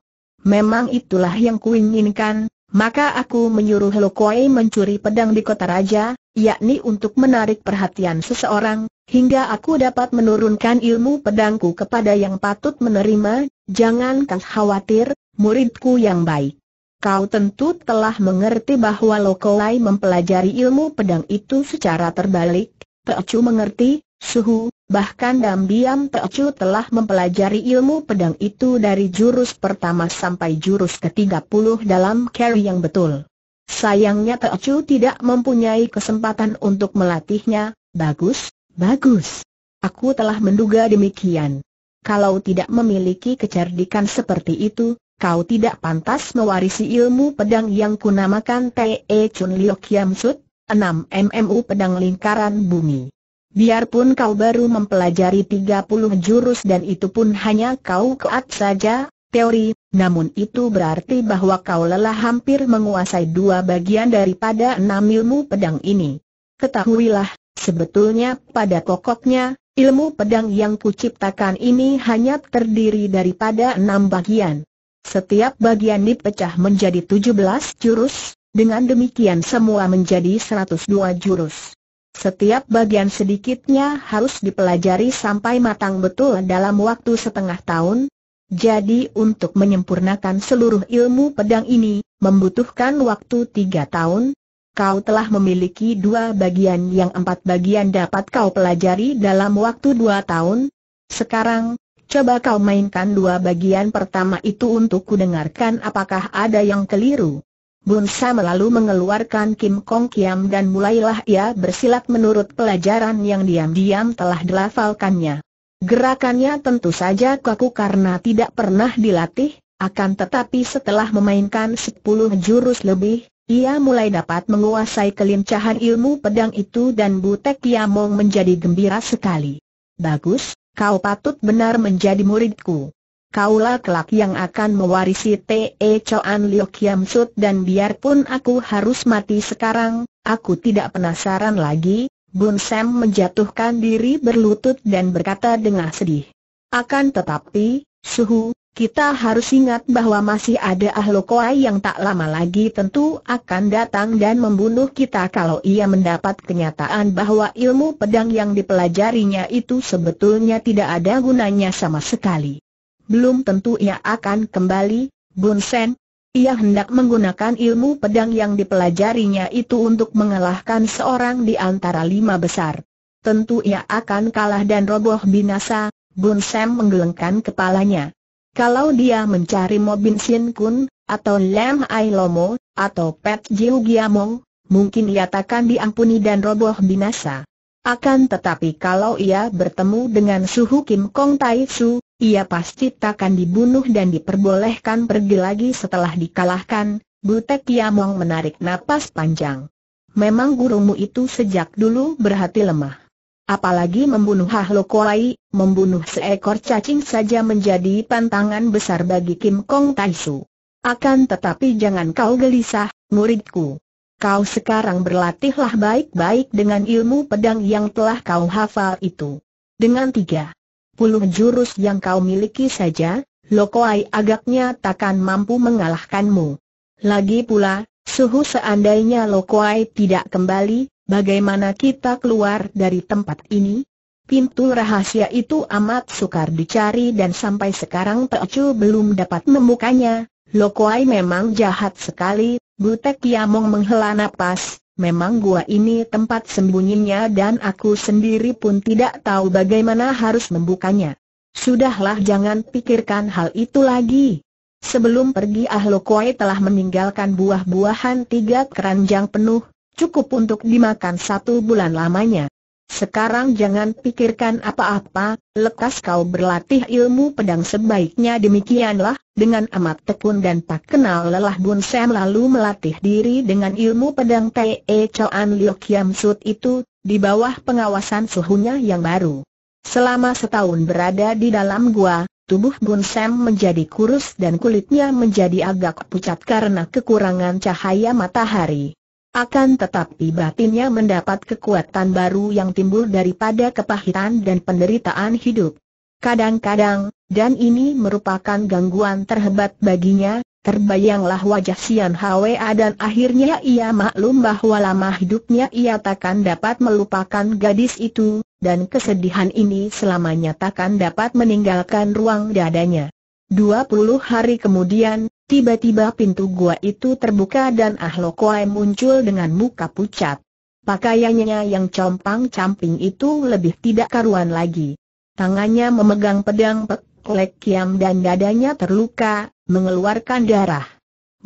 memang itulah yang kuinginkan, maka aku menyuruh Lokoi mencuri pedang di kota raja, yakni untuk menarik perhatian seseorang, hingga aku dapat menurunkan ilmu pedangku kepada yang patut menerima, jangan kau khawatir, muridku yang baik. Kau tentu telah mengerti bahwa Lokoi mempelajari ilmu pedang itu secara terbalik, Pecu mengerti, Suhu, bahkan diam-diam telah mempelajari ilmu pedang itu dari jurus pertama sampai jurus ke-30 dalam carry yang betul. Sayangnya Teocu tidak mempunyai kesempatan untuk melatihnya, bagus, bagus. Aku telah menduga demikian. Kalau tidak memiliki kecerdikan seperti itu, kau tidak pantas mewarisi ilmu pedang yang kunamakan T.E. Chun Liok Kiam Sut, 6 MMU pedang lingkaran bumi. Biarpun kau baru mempelajari 30 jurus dan itu pun hanya kau keat saja, teori, namun itu berarti bahwa kau lelah hampir menguasai dua bagian daripada enam ilmu pedang ini. Ketahuilah, sebetulnya pada pokoknya, ilmu pedang yang kuciptakan ini hanya terdiri daripada enam bagian. Setiap bagian dipecah menjadi 17 jurus, dengan demikian semua menjadi 102 jurus. Setiap bagian sedikitnya harus dipelajari sampai matang betul dalam waktu setengah tahun. Jadi untuk menyempurnakan seluruh ilmu pedang ini, membutuhkan waktu tiga tahun. Kau telah memiliki dua bagian yang empat bagian dapat kau pelajari dalam waktu dua tahun. Sekarang, coba kau mainkan dua bagian pertama itu untuk kudengarkan apakah ada yang keliru. Bun Sam lalu mengeluarkan Kim Kong Kiam dan mulailah ia bersilat menurut pelajaran yang diam-diam telah dilafalkannya. Gerakannya tentu saja kaku karena tidak pernah dilatih, akan tetapi setelah memainkan 10 jurus lebih, ia mulai dapat menguasai kelincahan ilmu pedang itu dan Butek Yamong menjadi gembira sekali. Bagus, kau patut benar menjadi muridku kaulah kelak yang akan mewarisi T.E. Choan Liok Kiam Sut dan biarpun aku harus mati sekarang, aku tidak penasaran lagi, Bun Sam menjatuhkan diri berlutut dan berkata dengan sedih. Akan tetapi, suhu, kita harus ingat bahwa masih ada Ahlokoai yang tak lama lagi tentu akan datang dan membunuh kita kalau ia mendapat kenyataan bahwa ilmu pedang yang dipelajarinya itu sebetulnya tidak ada gunanya sama sekali belum tentu ia akan kembali, Bun Sen. Ia hendak menggunakan ilmu pedang yang dipelajarinya itu untuk mengalahkan seorang di antara lima besar. Tentu ia akan kalah dan roboh binasa, Bun Sam menggelengkan kepalanya. Kalau dia mencari Mobin Sin Kun, atau Lam Ai Lomo, atau Pet Jiu Giamong, mungkin ia takkan diampuni dan roboh binasa. Akan tetapi kalau ia bertemu dengan Suhu Kim Kong Tai Su, ia pasti takkan dibunuh dan diperbolehkan pergi lagi setelah dikalahkan, Butek Yamong menarik napas panjang. Memang gurumu itu sejak dulu berhati lemah. Apalagi membunuh Hahlo Kuai, membunuh seekor cacing saja menjadi pantangan besar bagi Kim Kong Taisu. Akan tetapi jangan kau gelisah, muridku. Kau sekarang berlatihlah baik-baik dengan ilmu pedang yang telah kau hafal itu. Dengan tiga puluh jurus yang kau miliki saja, Lokoai agaknya takkan mampu mengalahkanmu. Lagi pula, suhu seandainya Lokoai tidak kembali, bagaimana kita keluar dari tempat ini? Pintu rahasia itu amat sukar dicari dan sampai sekarang Teocu belum dapat membukanya. Lokoai memang jahat sekali, Butek Yamong menghela napas, memang gua ini tempat sembunyinya dan aku sendiri pun tidak tahu bagaimana harus membukanya. Sudahlah jangan pikirkan hal itu lagi. Sebelum pergi Koi telah meninggalkan buah-buahan tiga keranjang penuh, cukup untuk dimakan satu bulan lamanya. Sekarang jangan pikirkan apa-apa, lekas kau berlatih ilmu pedang sebaiknya demikianlah, dengan amat tekun dan tak kenal lelah Bun Sam lalu melatih diri dengan ilmu pedang Te Choan Liok Kiam Sut itu, di bawah pengawasan suhunya yang baru. Selama setahun berada di dalam gua, tubuh Bun Sam menjadi kurus dan kulitnya menjadi agak pucat karena kekurangan cahaya matahari. Akan tetapi batinnya mendapat kekuatan baru yang timbul daripada kepahitan dan penderitaan hidup. Kadang-kadang, dan ini merupakan gangguan terhebat baginya, terbayanglah wajah Sian Hwa dan akhirnya ia maklum bahwa lama hidupnya ia takkan dapat melupakan gadis itu, dan kesedihan ini selamanya takkan dapat meninggalkan ruang dadanya. Dua puluh hari kemudian, Tiba-tiba pintu gua itu terbuka dan Ahlokoai muncul dengan muka pucat. Pakaiannya yang compang-camping itu lebih tidak karuan lagi. Tangannya memegang pedang Pek Kiam dan dadanya terluka, mengeluarkan darah.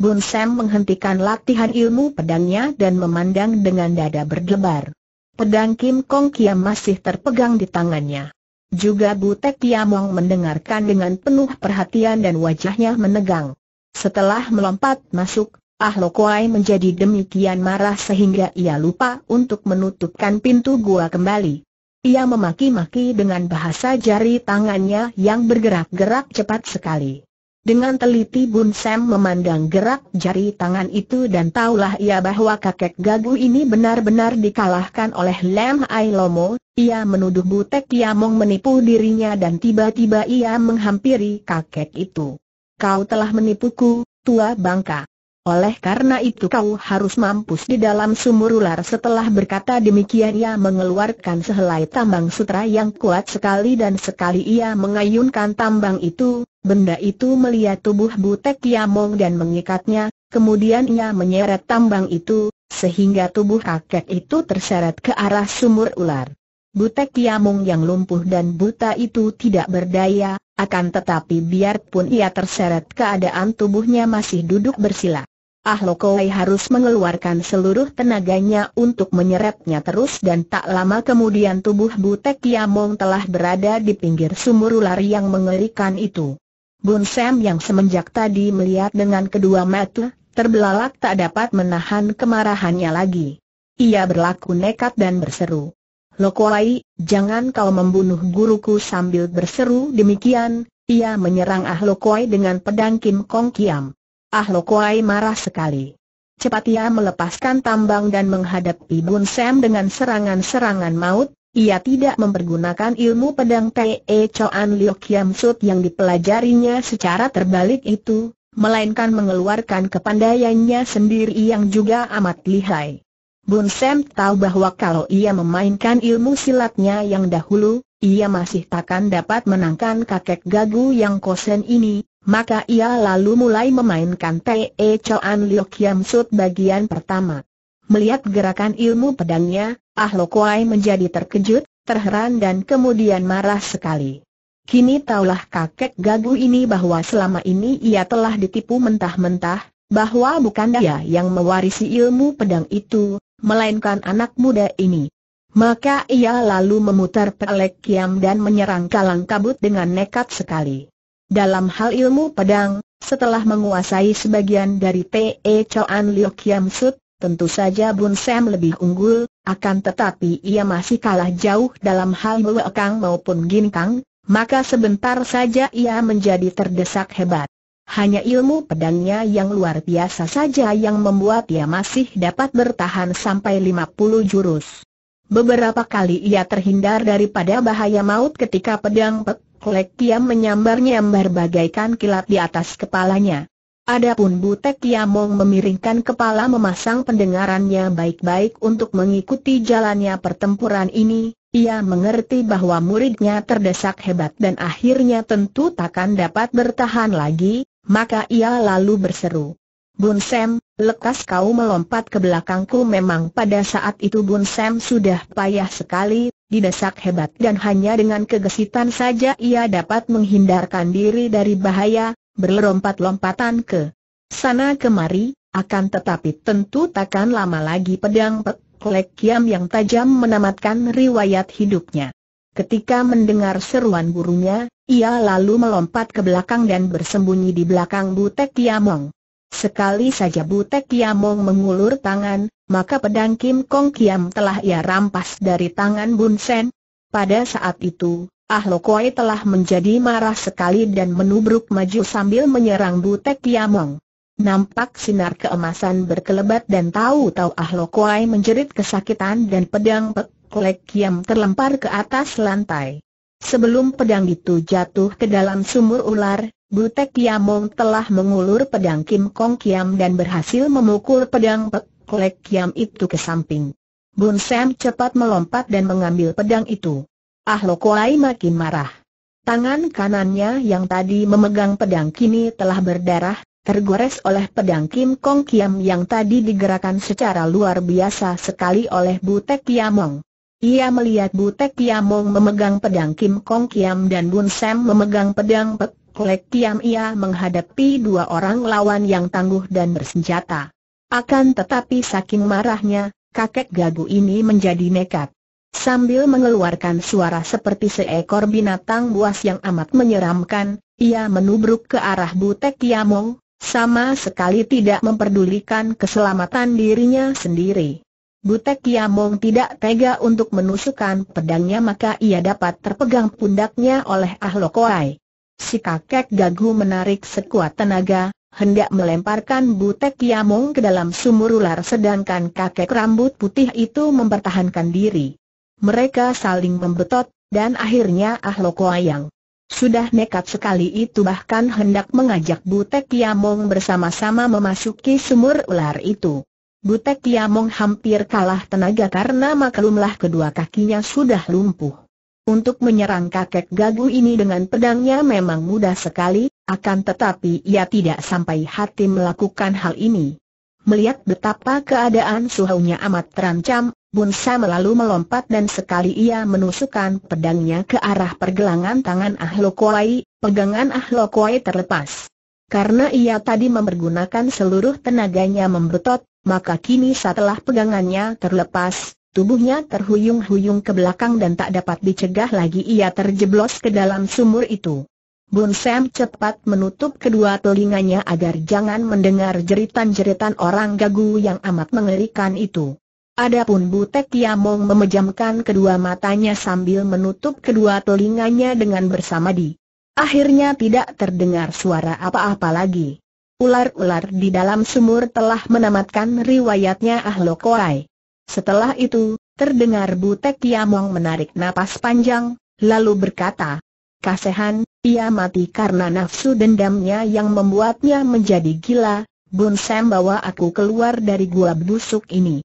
Bun Sam menghentikan latihan ilmu pedangnya dan memandang dengan dada berdebar. Pedang Kim Kong Kiam masih terpegang di tangannya. Juga Bu Tek Kiamong mendengarkan dengan penuh perhatian dan wajahnya menegang. Setelah melompat masuk, Ah Lokuai menjadi demikian marah sehingga ia lupa untuk menutupkan pintu gua kembali. Ia memaki-maki dengan bahasa jari tangannya yang bergerak-gerak cepat sekali. Dengan teliti Bun Sam memandang gerak jari tangan itu dan taulah ia bahwa kakek gagu ini benar-benar dikalahkan oleh Lem Ai Lomo, ia menuduh Butek Yamong menipu dirinya dan tiba-tiba ia menghampiri kakek itu. Kau telah menipuku, tua bangka. Oleh karena itu kau harus mampus di dalam sumur ular setelah berkata demikian ia mengeluarkan sehelai tambang sutra yang kuat sekali dan sekali ia mengayunkan tambang itu, benda itu melihat tubuh Butek Yamong dan mengikatnya, kemudian ia menyeret tambang itu, sehingga tubuh kakek itu terseret ke arah sumur ular. Butek Yamong yang lumpuh dan buta itu tidak berdaya, akan tetapi biarpun ia terseret keadaan tubuhnya masih duduk bersila. Ah Lokoi harus mengeluarkan seluruh tenaganya untuk menyeretnya terus dan tak lama kemudian tubuh Butek Yamong telah berada di pinggir sumur ular yang mengerikan itu. Bun Sam yang semenjak tadi melihat dengan kedua mata, terbelalak tak dapat menahan kemarahannya lagi. Ia berlaku nekat dan berseru. Lokuai, jangan kau membunuh guruku sambil berseru demikian, ia menyerang Ah dengan pedang Kim Kong Kiam. Ah Lokuai marah sekali. Cepat ia melepaskan tambang dan menghadapi Bun Sam dengan serangan-serangan maut, ia tidak mempergunakan ilmu pedang Te Choan Liok Kiam Sut yang dipelajarinya secara terbalik itu, melainkan mengeluarkan kepandaiannya sendiri yang juga amat lihai. Bun Sam tahu bahwa kalau ia memainkan ilmu silatnya yang dahulu, ia masih takkan dapat menangkan kakek gagu yang kosen ini, maka ia lalu mulai memainkan Te Choan Liok Kiam Sut bagian pertama. Melihat gerakan ilmu pedangnya, Ah Lokuai menjadi terkejut, terheran dan kemudian marah sekali. Kini taulah kakek gagu ini bahwa selama ini ia telah ditipu mentah-mentah, bahwa bukan dia yang mewarisi ilmu pedang itu, melainkan anak muda ini. Maka ia lalu memutar pelek kiam dan menyerang kalang kabut dengan nekat sekali. Dalam hal ilmu pedang, setelah menguasai sebagian dari P.E. Choan Liok Kiam Sut, tentu saja Bun Sam lebih unggul, akan tetapi ia masih kalah jauh dalam hal Kang maupun Ginkang, maka sebentar saja ia menjadi terdesak hebat. Hanya ilmu pedangnya yang luar biasa saja yang membuat ia masih dapat bertahan sampai 50 jurus. Beberapa kali ia terhindar daripada bahaya maut ketika pedang Pek Kiam menyambar-nyambar bagaikan kilat di atas kepalanya. Adapun Butek Kiamong memiringkan kepala memasang pendengarannya baik-baik untuk mengikuti jalannya pertempuran ini, ia mengerti bahwa muridnya terdesak hebat dan akhirnya tentu takkan dapat bertahan lagi, maka ia lalu berseru. Bun Sam, lekas kau melompat ke belakangku memang pada saat itu Bun Sam sudah payah sekali, didesak hebat dan hanya dengan kegesitan saja ia dapat menghindarkan diri dari bahaya, berlompat-lompatan ke sana kemari, akan tetapi tentu takkan lama lagi pedang Klek Kiam yang tajam menamatkan riwayat hidupnya. Ketika mendengar seruan gurunya, ia lalu melompat ke belakang dan bersembunyi di belakang Butek Kiamong. Sekali saja Butek Kiamong mengulur tangan, maka pedang Kim Kong Kiam telah ia rampas dari tangan Bun Sen. Pada saat itu, Ah Lokoi telah menjadi marah sekali dan menubruk maju sambil menyerang Butek Kiamong. Nampak sinar keemasan berkelebat dan tahu-tahu Ahlo Kuai menjerit kesakitan dan pedang Pek Klek Kiam terlempar ke atas lantai. Sebelum pedang itu jatuh ke dalam sumur ular, Butek Kiamong telah mengulur pedang Kim Kong Kiam dan berhasil memukul pedang Pek Klek Kiam itu ke samping. Bun Sam cepat melompat dan mengambil pedang itu. Ahlo Kuai makin marah. Tangan kanannya yang tadi memegang pedang kini telah berdarah, tergores oleh pedang Kim Kong Kiam yang tadi digerakkan secara luar biasa sekali oleh Butek Kiamong. Ia melihat Butek Kiamong memegang pedang Kim Kong Kiam dan Bun Sam memegang pedang Pek Kolek Kiam ia menghadapi dua orang lawan yang tangguh dan bersenjata. Akan tetapi saking marahnya, kakek gagu ini menjadi nekat. Sambil mengeluarkan suara seperti seekor binatang buas yang amat menyeramkan, ia menubruk ke arah Butek Kiamong, sama sekali tidak memperdulikan keselamatan dirinya sendiri. Butek Kiamong tidak tega untuk menusukkan pedangnya maka ia dapat terpegang pundaknya oleh Ahlokoai. Si kakek gagu menarik sekuat tenaga, hendak melemparkan Butek Kiamong ke dalam sumur ular sedangkan kakek rambut putih itu mempertahankan diri. Mereka saling membetot, dan akhirnya Ahlokoai yang sudah nekat sekali itu bahkan hendak mengajak Butek Kiamong bersama-sama memasuki sumur ular itu. Butek Kiamong hampir kalah tenaga karena maklumlah kedua kakinya sudah lumpuh. Untuk menyerang kakek gagu ini dengan pedangnya memang mudah sekali, akan tetapi ia tidak sampai hati melakukan hal ini. Melihat betapa keadaan suhunya amat terancam, Bun Sam lalu melompat dan sekali ia menusukkan pedangnya ke arah pergelangan tangan Ahlo Kuai, pegangan Ahlo Kuai terlepas. Karena ia tadi mempergunakan seluruh tenaganya membetot, maka kini setelah pegangannya terlepas, tubuhnya terhuyung-huyung ke belakang dan tak dapat dicegah lagi ia terjeblos ke dalam sumur itu. Bun Sam cepat menutup kedua telinganya agar jangan mendengar jeritan-jeritan orang gagu yang amat mengerikan itu. Adapun Butek Tiamong memejamkan kedua matanya sambil menutup kedua telinganya dengan bersamadi. Akhirnya tidak terdengar suara apa-apa lagi. Ular-ular di dalam sumur telah menamatkan riwayatnya Ahlo Koai. Setelah itu, terdengar Butek Tiamong menarik napas panjang, lalu berkata, Kasehan, ia mati karena nafsu dendamnya yang membuatnya menjadi gila, Bun Sam bawa aku keluar dari gua busuk ini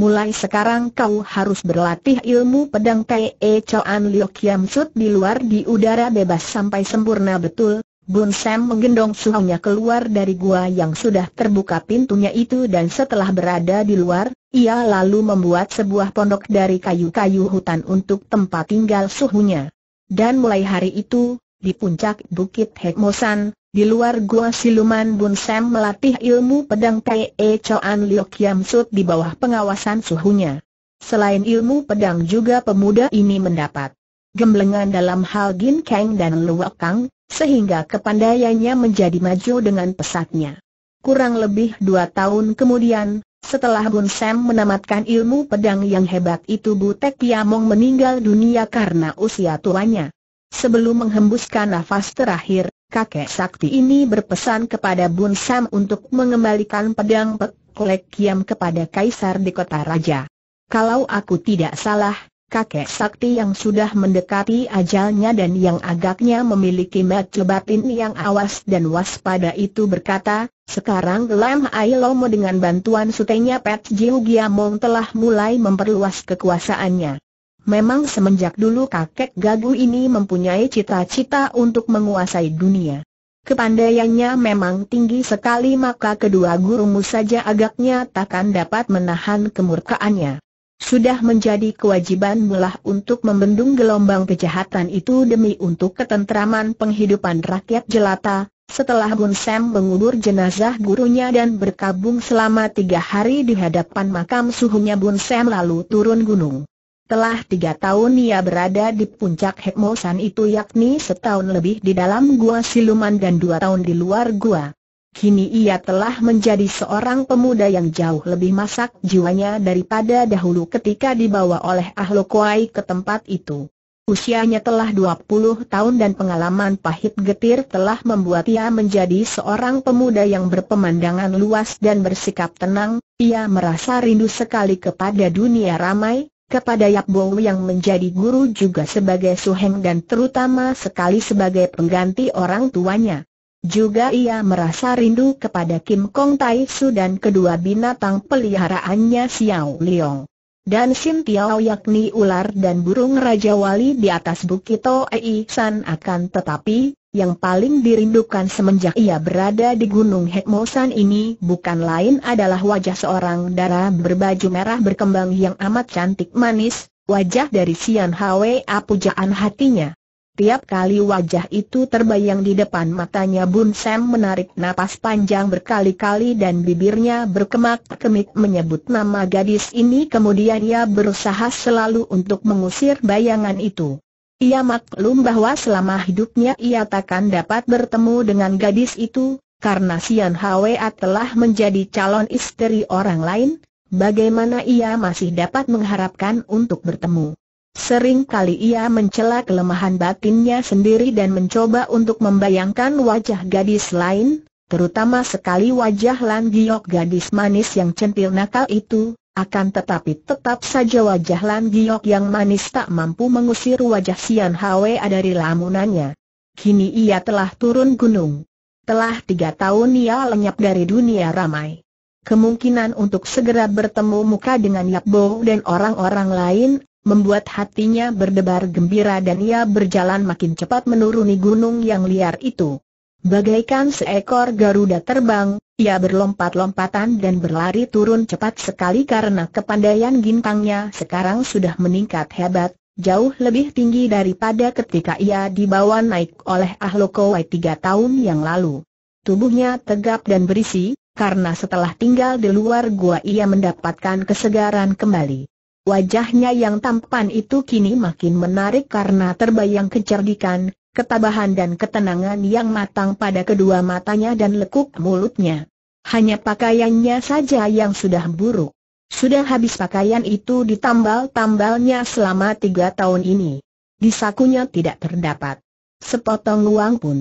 mulai sekarang kau harus berlatih ilmu pedang Pei Choan Liok Kiam Sut di luar di udara bebas sampai sempurna betul. Bun Sam menggendong suhunya keluar dari gua yang sudah terbuka pintunya itu dan setelah berada di luar, ia lalu membuat sebuah pondok dari kayu-kayu hutan untuk tempat tinggal suhunya. Dan mulai hari itu, di puncak Bukit Hekmosan, di luar gua siluman Bun Sam melatih ilmu pedang Pei Choan Liok Kiam Sut di bawah pengawasan suhunya. Selain ilmu pedang juga pemuda ini mendapat gemblengan dalam hal Gin Kang dan Luak Kang, sehingga kepandaiannya menjadi maju dengan pesatnya. Kurang lebih dua tahun kemudian, setelah Bun Sam menamatkan ilmu pedang yang hebat itu Butek Yamong meninggal dunia karena usia tuanya. Sebelum menghembuskan nafas terakhir, kakek sakti ini berpesan kepada Bun Sam untuk mengembalikan pedang Pek Kolek Kiam kepada Kaisar di kota Raja. Kalau aku tidak salah, kakek sakti yang sudah mendekati ajalnya dan yang agaknya memiliki mata batin yang awas dan waspada itu berkata, sekarang Lam Ailomo dengan bantuan sutenya Pet Jiu Giamong telah mulai memperluas kekuasaannya. Memang semenjak dulu kakek gagu ini mempunyai cita-cita untuk menguasai dunia. Kepandaiannya memang tinggi sekali maka kedua gurumu saja agaknya takkan dapat menahan kemurkaannya. Sudah menjadi kewajiban mulah untuk membendung gelombang kejahatan itu demi untuk ketentraman penghidupan rakyat jelata, Setelah Bun Sam mengubur jenazah gurunya dan berkabung selama tiga hari di hadapan makam suhunya Bun Sam lalu turun gunung. Telah tiga tahun ia berada di puncak Hekmosan itu yakni setahun lebih di dalam gua siluman dan dua tahun di luar gua. Kini ia telah menjadi seorang pemuda yang jauh lebih masak jiwanya daripada dahulu ketika dibawa oleh Ahlokwai ke tempat itu. Usianya telah 20 tahun dan pengalaman pahit getir telah membuat ia menjadi seorang pemuda yang berpemandangan luas dan bersikap tenang, ia merasa rindu sekali kepada dunia ramai, kepada Yap Bo yang menjadi guru juga sebagai suheng dan terutama sekali sebagai pengganti orang tuanya. Juga ia merasa rindu kepada Kim Kong Tai Su dan kedua binatang peliharaannya Xiao Liong dan Sim Tiao yakni ular dan burung Raja Wali di atas Bukit Toei San akan tetapi, yang paling dirindukan semenjak ia berada di Gunung Hekmosan ini bukan lain adalah wajah seorang darah berbaju merah berkembang yang amat cantik manis, wajah dari Sian Hwa pujaan hatinya. Tiap kali wajah itu terbayang di depan matanya Bun Sam menarik napas panjang berkali-kali dan bibirnya berkemak-kemik menyebut nama gadis ini kemudian ia berusaha selalu untuk mengusir bayangan itu. Ia maklum bahwa selama hidupnya ia takkan dapat bertemu dengan gadis itu, karena Sian Hwa telah menjadi calon istri orang lain, bagaimana ia masih dapat mengharapkan untuk bertemu. Sering kali ia mencela kelemahan batinnya sendiri dan mencoba untuk membayangkan wajah gadis lain, terutama sekali wajah Lan Giok gadis manis yang centil nakal itu, akan tetapi tetap saja wajah Lan Giok yang manis tak mampu mengusir wajah Sian Hwa dari lamunannya. Kini ia telah turun gunung. Telah tiga tahun ia lenyap dari dunia ramai. Kemungkinan untuk segera bertemu muka dengan Yap Bo dan orang-orang lain membuat hatinya berdebar gembira dan ia berjalan makin cepat menuruni gunung yang liar itu. Bagaikan seekor Garuda terbang, ia berlompat-lompatan dan berlari turun cepat sekali karena kepandaian gintangnya sekarang sudah meningkat hebat, jauh lebih tinggi daripada ketika ia dibawa naik oleh Ahlokowai tiga tahun yang lalu. Tubuhnya tegap dan berisi, karena setelah tinggal di luar gua ia mendapatkan kesegaran kembali. Wajahnya yang tampan itu kini makin menarik karena terbayang kecerdikan, ketabahan dan ketenangan yang matang pada kedua matanya dan lekuk mulutnya. Hanya pakaiannya saja yang sudah buruk. Sudah habis pakaian itu ditambal-tambalnya selama tiga tahun ini. Di sakunya tidak terdapat sepotong uang pun.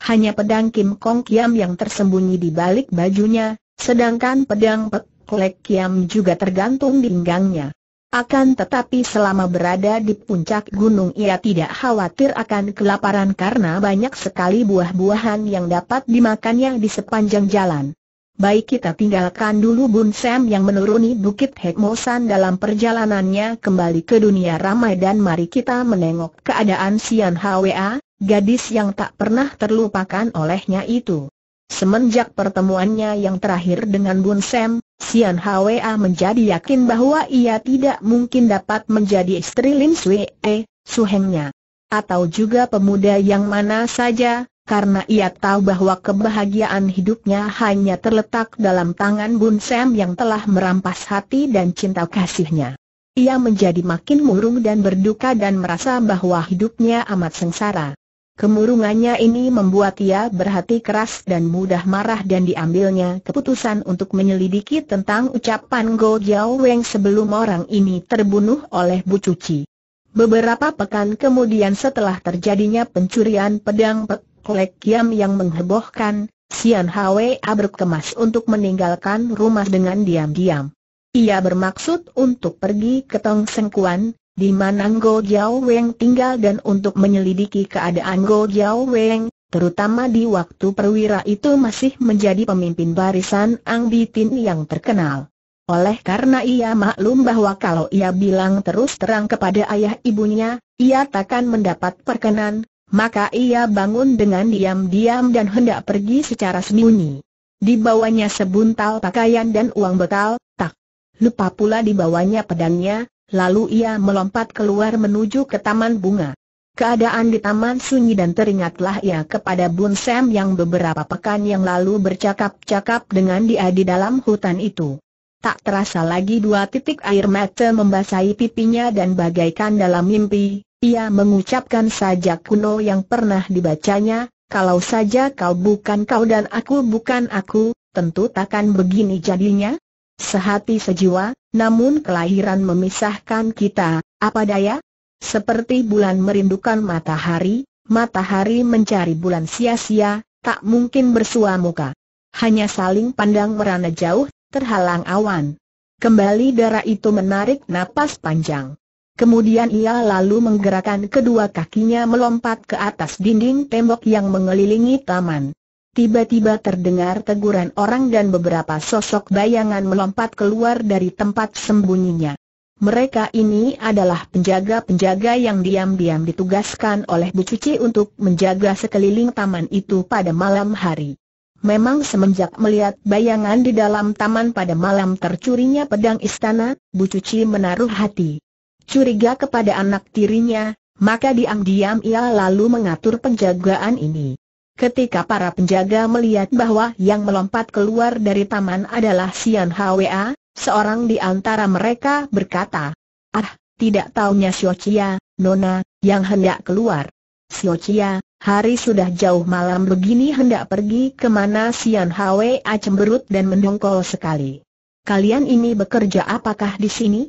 Hanya pedang Kim Kong Kiam yang tersembunyi di balik bajunya, sedangkan pedang Pek Klek Kiam juga tergantung di pinggangnya. Akan tetapi selama berada di puncak gunung ia tidak khawatir akan kelaparan karena banyak sekali buah-buahan yang dapat dimakannya di sepanjang jalan. Baik kita tinggalkan dulu Bun Sam yang menuruni Bukit Hekmosan dalam perjalanannya kembali ke dunia ramai dan mari kita menengok keadaan Sian Hwa, gadis yang tak pernah terlupakan olehnya itu. Semenjak pertemuannya yang terakhir dengan Bun Sam, Sian Hwa menjadi yakin bahwa ia tidak mungkin dapat menjadi istri Lin Sui E, suhengnya. Atau juga pemuda yang mana saja, karena ia tahu bahwa kebahagiaan hidupnya hanya terletak dalam tangan Bun Sam yang telah merampas hati dan cinta kasihnya. Ia menjadi makin murung dan berduka dan merasa bahwa hidupnya amat sengsara. Kemurungannya ini membuat ia berhati keras dan mudah marah dan diambilnya keputusan untuk menyelidiki tentang ucapan Go Jiao Weng sebelum orang ini terbunuh oleh Bu Cuci. Beberapa pekan kemudian setelah terjadinya pencurian pedang Pek Klek Kiam yang menghebohkan, Sian Hwa berkemas untuk meninggalkan rumah dengan diam-diam. Ia bermaksud untuk pergi ke Tong Sengkuan, di mana Go Jiao Weng tinggal dan untuk menyelidiki keadaan Go Jiao Weng, terutama di waktu perwira itu masih menjadi pemimpin barisan Ang Bitin yang terkenal. Oleh karena ia maklum bahwa kalau ia bilang terus terang kepada ayah ibunya, ia takkan mendapat perkenan, maka ia bangun dengan diam-diam dan hendak pergi secara sembunyi. Dibawanya sebuntal pakaian dan uang bekal, tak lupa pula dibawanya pedangnya, lalu ia melompat keluar menuju ke taman bunga. keadaan di taman sunyi dan teringatlah ia kepada Bun Sam yang beberapa pekan yang lalu bercakap-cakap dengan dia di dalam hutan itu. Tak terasa lagi dua titik air mata membasahi pipinya dan bagaikan dalam mimpi, ia mengucapkan sajak kuno yang pernah dibacanya, kalau saja kau bukan kau dan aku bukan aku, tentu takkan begini jadinya. Sehati sejiwa, namun kelahiran memisahkan kita, apa daya? Seperti bulan merindukan matahari, matahari mencari bulan sia-sia, tak mungkin bersua muka. Hanya saling pandang merana jauh, terhalang awan. Kembali darah itu menarik napas panjang. Kemudian ia lalu menggerakkan kedua kakinya melompat ke atas dinding tembok yang mengelilingi taman. Tiba-tiba terdengar teguran orang dan beberapa sosok bayangan melompat keluar dari tempat sembunyinya. Mereka ini adalah penjaga-penjaga yang diam-diam ditugaskan oleh Bu Cici untuk menjaga sekeliling taman itu pada malam hari. Memang semenjak melihat bayangan di dalam taman pada malam tercurinya pedang istana, Bu Cici menaruh hati. Curiga kepada anak tirinya, maka diam-diam ia lalu mengatur penjagaan ini. Ketika para penjaga melihat bahwa yang melompat keluar dari taman adalah Sian Hwa, seorang di antara mereka berkata, Ah, tidak taunya Siocia, Nona, yang hendak keluar. Siocia, hari sudah jauh malam begini hendak pergi ke mana Sian Hwa cemberut dan mendongkol sekali. Kalian ini bekerja apakah di sini?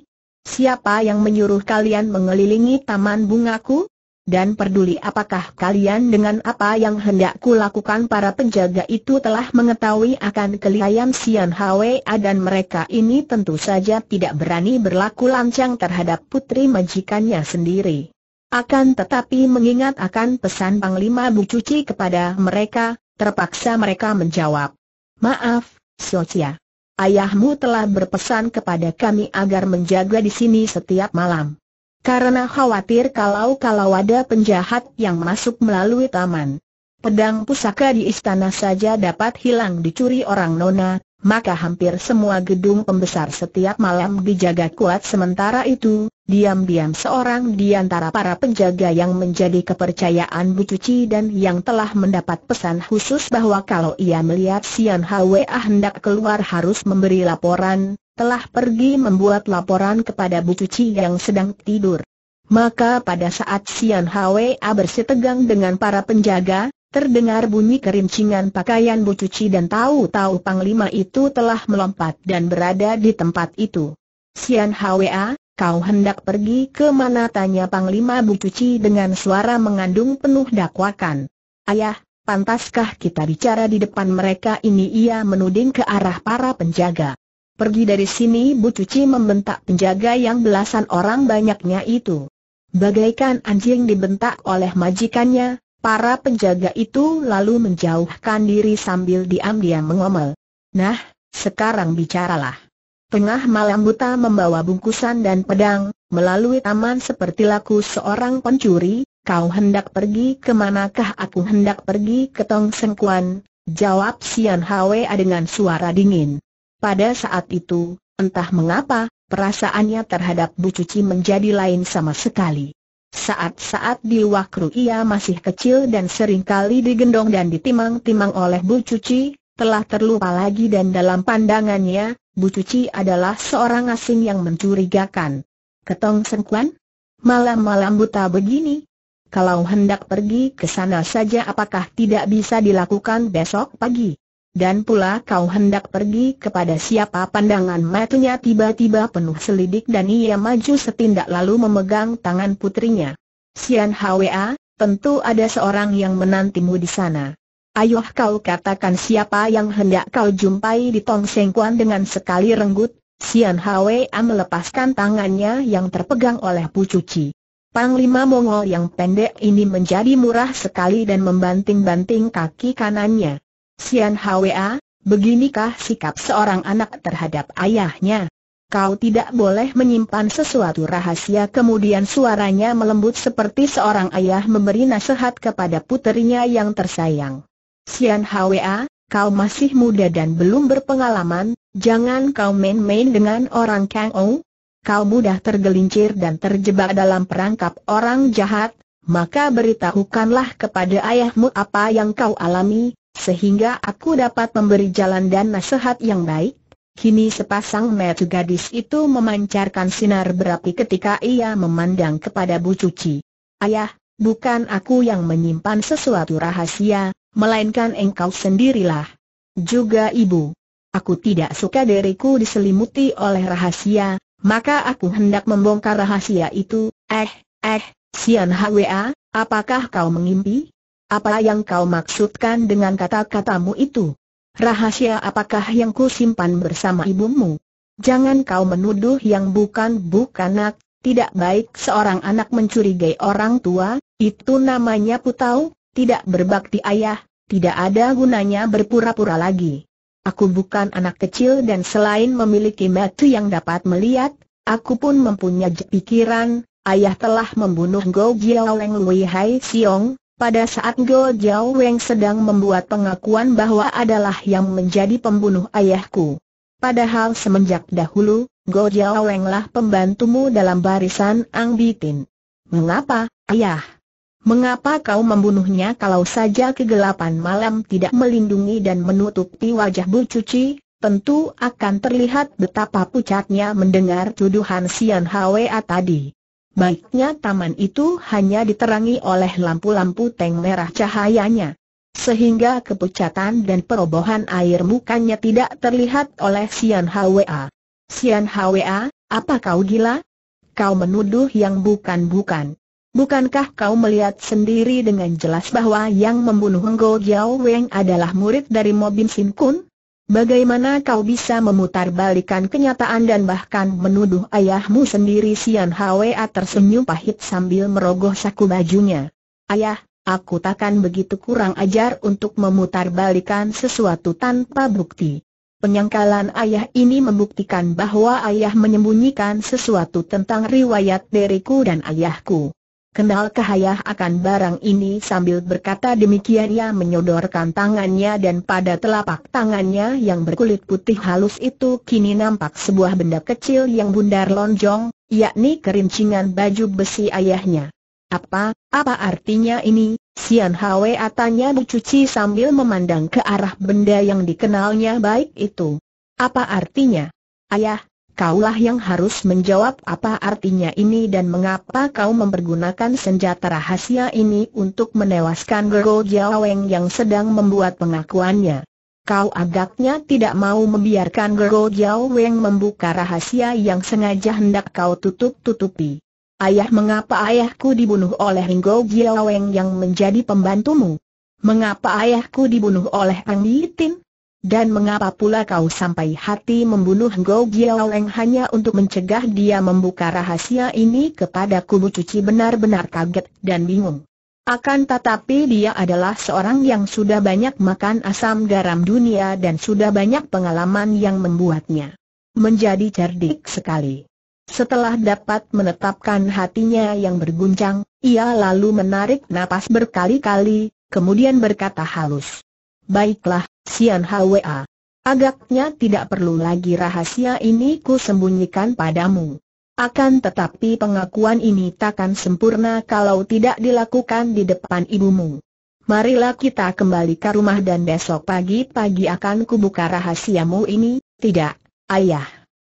Siapa yang menyuruh kalian mengelilingi taman bungaku? Dan peduli apakah kalian dengan apa yang hendak kulakukan para penjaga itu telah mengetahui akan kelihayan Sian Hwa dan mereka ini tentu saja tidak berani berlaku lancang terhadap putri majikannya sendiri. Akan tetapi mengingat akan pesan Panglima Bu Cuci kepada mereka, terpaksa mereka menjawab. Maaf, Socia. Ayahmu telah berpesan kepada kami agar menjaga di sini setiap malam. Karena khawatir kalau-kalau ada penjahat yang masuk melalui taman. Pedang pusaka di istana saja dapat hilang dicuri orang nona, maka hampir semua gedung pembesar setiap malam dijaga kuat sementara itu, diam-diam seorang di antara para penjaga yang menjadi kepercayaan Bu Cuci dan yang telah mendapat pesan khusus bahwa kalau ia melihat Sian Hwa hendak keluar harus memberi laporan, telah pergi membuat laporan kepada Bu Cuci yang sedang tidur. Maka pada saat Sian Hwa bersitegang dengan para penjaga, terdengar bunyi kerincingan pakaian Bu Cuci dan tahu-tahu Panglima itu telah melompat dan berada di tempat itu. Sian Hwa, kau hendak pergi ke mana tanya Panglima Bu Cuci dengan suara mengandung penuh dakwakan. Ayah, pantaskah kita bicara di depan mereka ini ia menuding ke arah para penjaga. Pergi dari sini Bu Cuci membentak penjaga yang belasan orang banyaknya itu. Bagaikan anjing dibentak oleh majikannya, para penjaga itu lalu menjauhkan diri sambil diam-diam mengomel. Nah, sekarang bicaralah. Tengah malam buta membawa bungkusan dan pedang, melalui taman seperti laku seorang pencuri, kau hendak pergi ke manakah aku hendak pergi ke Tong Sengkuan, jawab Sian Hwa dengan suara dingin. Pada saat itu, entah mengapa, perasaannya terhadap Bu Cuci menjadi lain sama sekali. Saat-saat di wakru ia masih kecil dan sering kali digendong dan ditimang-timang oleh Bu Cuci, telah terlupa lagi dan dalam pandangannya, Bu Cuci adalah seorang asing yang mencurigakan. Ketong Sengkuan? Malam-malam buta begini? Kalau hendak pergi ke sana saja apakah tidak bisa dilakukan besok pagi? Dan pula kau hendak pergi kepada siapa pandangan matanya tiba-tiba penuh selidik dan ia maju setindak lalu memegang tangan putrinya. Sian Hwa, tentu ada seorang yang menantimu di sana. Ayo kau katakan siapa yang hendak kau jumpai di Tong Seng Kuan dengan sekali renggut, Sian Hwa melepaskan tangannya yang terpegang oleh Bu Cuci. Panglima Mongol yang pendek ini menjadi murah sekali dan membanting-banting kaki kanannya. Sian Hwa, beginikah sikap seorang anak terhadap ayahnya? Kau tidak boleh menyimpan sesuatu rahasia kemudian suaranya melembut seperti seorang ayah memberi nasihat kepada puterinya yang tersayang. Sian Hwa, kau masih muda dan belum berpengalaman, jangan kau main-main dengan orang Kang Ou. Kau mudah tergelincir dan terjebak dalam perangkap orang jahat, maka beritahukanlah kepada ayahmu apa yang kau alami, sehingga aku dapat memberi jalan dan nasihat yang baik. Kini sepasang mata gadis itu memancarkan sinar berapi ketika ia memandang kepada Bu Cuci. Ayah, bukan aku yang menyimpan sesuatu rahasia, melainkan engkau sendirilah. Juga ibu. Aku tidak suka diriku diselimuti oleh rahasia, maka aku hendak membongkar rahasia itu. Eh, eh, Sian Hwa, apakah kau mengimpi? Apa yang kau maksudkan dengan kata-katamu itu? Rahasia apakah yang ku simpan bersama ibumu? Jangan kau menuduh yang bukan-bukan nak, tidak baik seorang anak mencurigai orang tua, itu namanya putau, tidak berbakti ayah, tidak ada gunanya berpura-pura lagi. Aku bukan anak kecil dan selain memiliki mata yang dapat melihat, aku pun mempunyai pikiran, ayah telah membunuh Go Jiao Weng Wei Hai Siong, pada saat Go Jiao Weng sedang membuat pengakuan bahwa adalah yang menjadi pembunuh ayahku. Padahal semenjak dahulu, Go Jiao Weng lah pembantumu dalam barisan Ang Bitin. Mengapa, ayah? Mengapa kau membunuhnya kalau saja kegelapan malam tidak melindungi dan menutupi wajah Bu Cuci? Tentu akan terlihat betapa pucatnya mendengar tuduhan Sian Hwa tadi. Baiknya taman itu hanya diterangi oleh lampu-lampu teng merah cahayanya. Sehingga kepucatan dan perobohan air mukanya tidak terlihat oleh Sian Hwa. Sian Hwa, apa kau gila? Kau menuduh yang bukan-bukan. Bukankah kau melihat sendiri dengan jelas bahwa yang membunuh Ngo Jiao Weng adalah murid dari Mobin Sin Kun? Bagaimana kau bisa memutarbalikan kenyataan dan bahkan menuduh ayahmu sendiri Sian Hwa tersenyum pahit sambil merogoh saku bajunya. Ayah, aku takkan begitu kurang ajar untuk memutarbalikan sesuatu tanpa bukti. Penyangkalan ayah ini membuktikan bahwa ayah menyembunyikan sesuatu tentang riwayat diriku dan ayahku. Kenalkah ayah akan barang ini sambil berkata demikian ia menyodorkan tangannya dan pada telapak tangannya yang berkulit putih halus itu kini nampak sebuah benda kecil yang bundar lonjong, yakni kerincingan baju besi ayahnya. Apa, apa artinya ini? Sian Hwe atanya dicuci sambil memandang ke arah benda yang dikenalnya baik itu. Apa artinya? Ayah, kaulah yang harus menjawab apa artinya ini dan mengapa kau mempergunakan senjata rahasia ini untuk menewaskan Gero Jiaweng yang sedang membuat pengakuannya. Kau agaknya tidak mau membiarkan Gero Jiaweng membuka rahasia yang sengaja hendak kau tutup-tutupi. Ayah mengapa ayahku dibunuh oleh Ringo Jiaweng yang menjadi pembantumu? Mengapa ayahku dibunuh oleh Ang Yitin? Dan mengapa pula kau sampai hati membunuh Go Giaoleng hanya untuk mencegah dia membuka rahasia ini kepada kubu cuci benar-benar kaget dan bingung. Akan tetapi dia adalah seorang yang sudah banyak makan asam garam dunia dan sudah banyak pengalaman yang membuatnya menjadi cerdik sekali. Setelah dapat menetapkan hatinya yang berguncang, ia lalu menarik napas berkali-kali, kemudian berkata halus. Baiklah, Sian Hwa. Agaknya tidak perlu lagi rahasia ini ku sembunyikan padamu. Akan tetapi pengakuan ini takkan sempurna kalau tidak dilakukan di depan ibumu. Marilah kita kembali ke rumah dan besok pagi-pagi akan kubuka rahasiamu ini, tidak, ayah.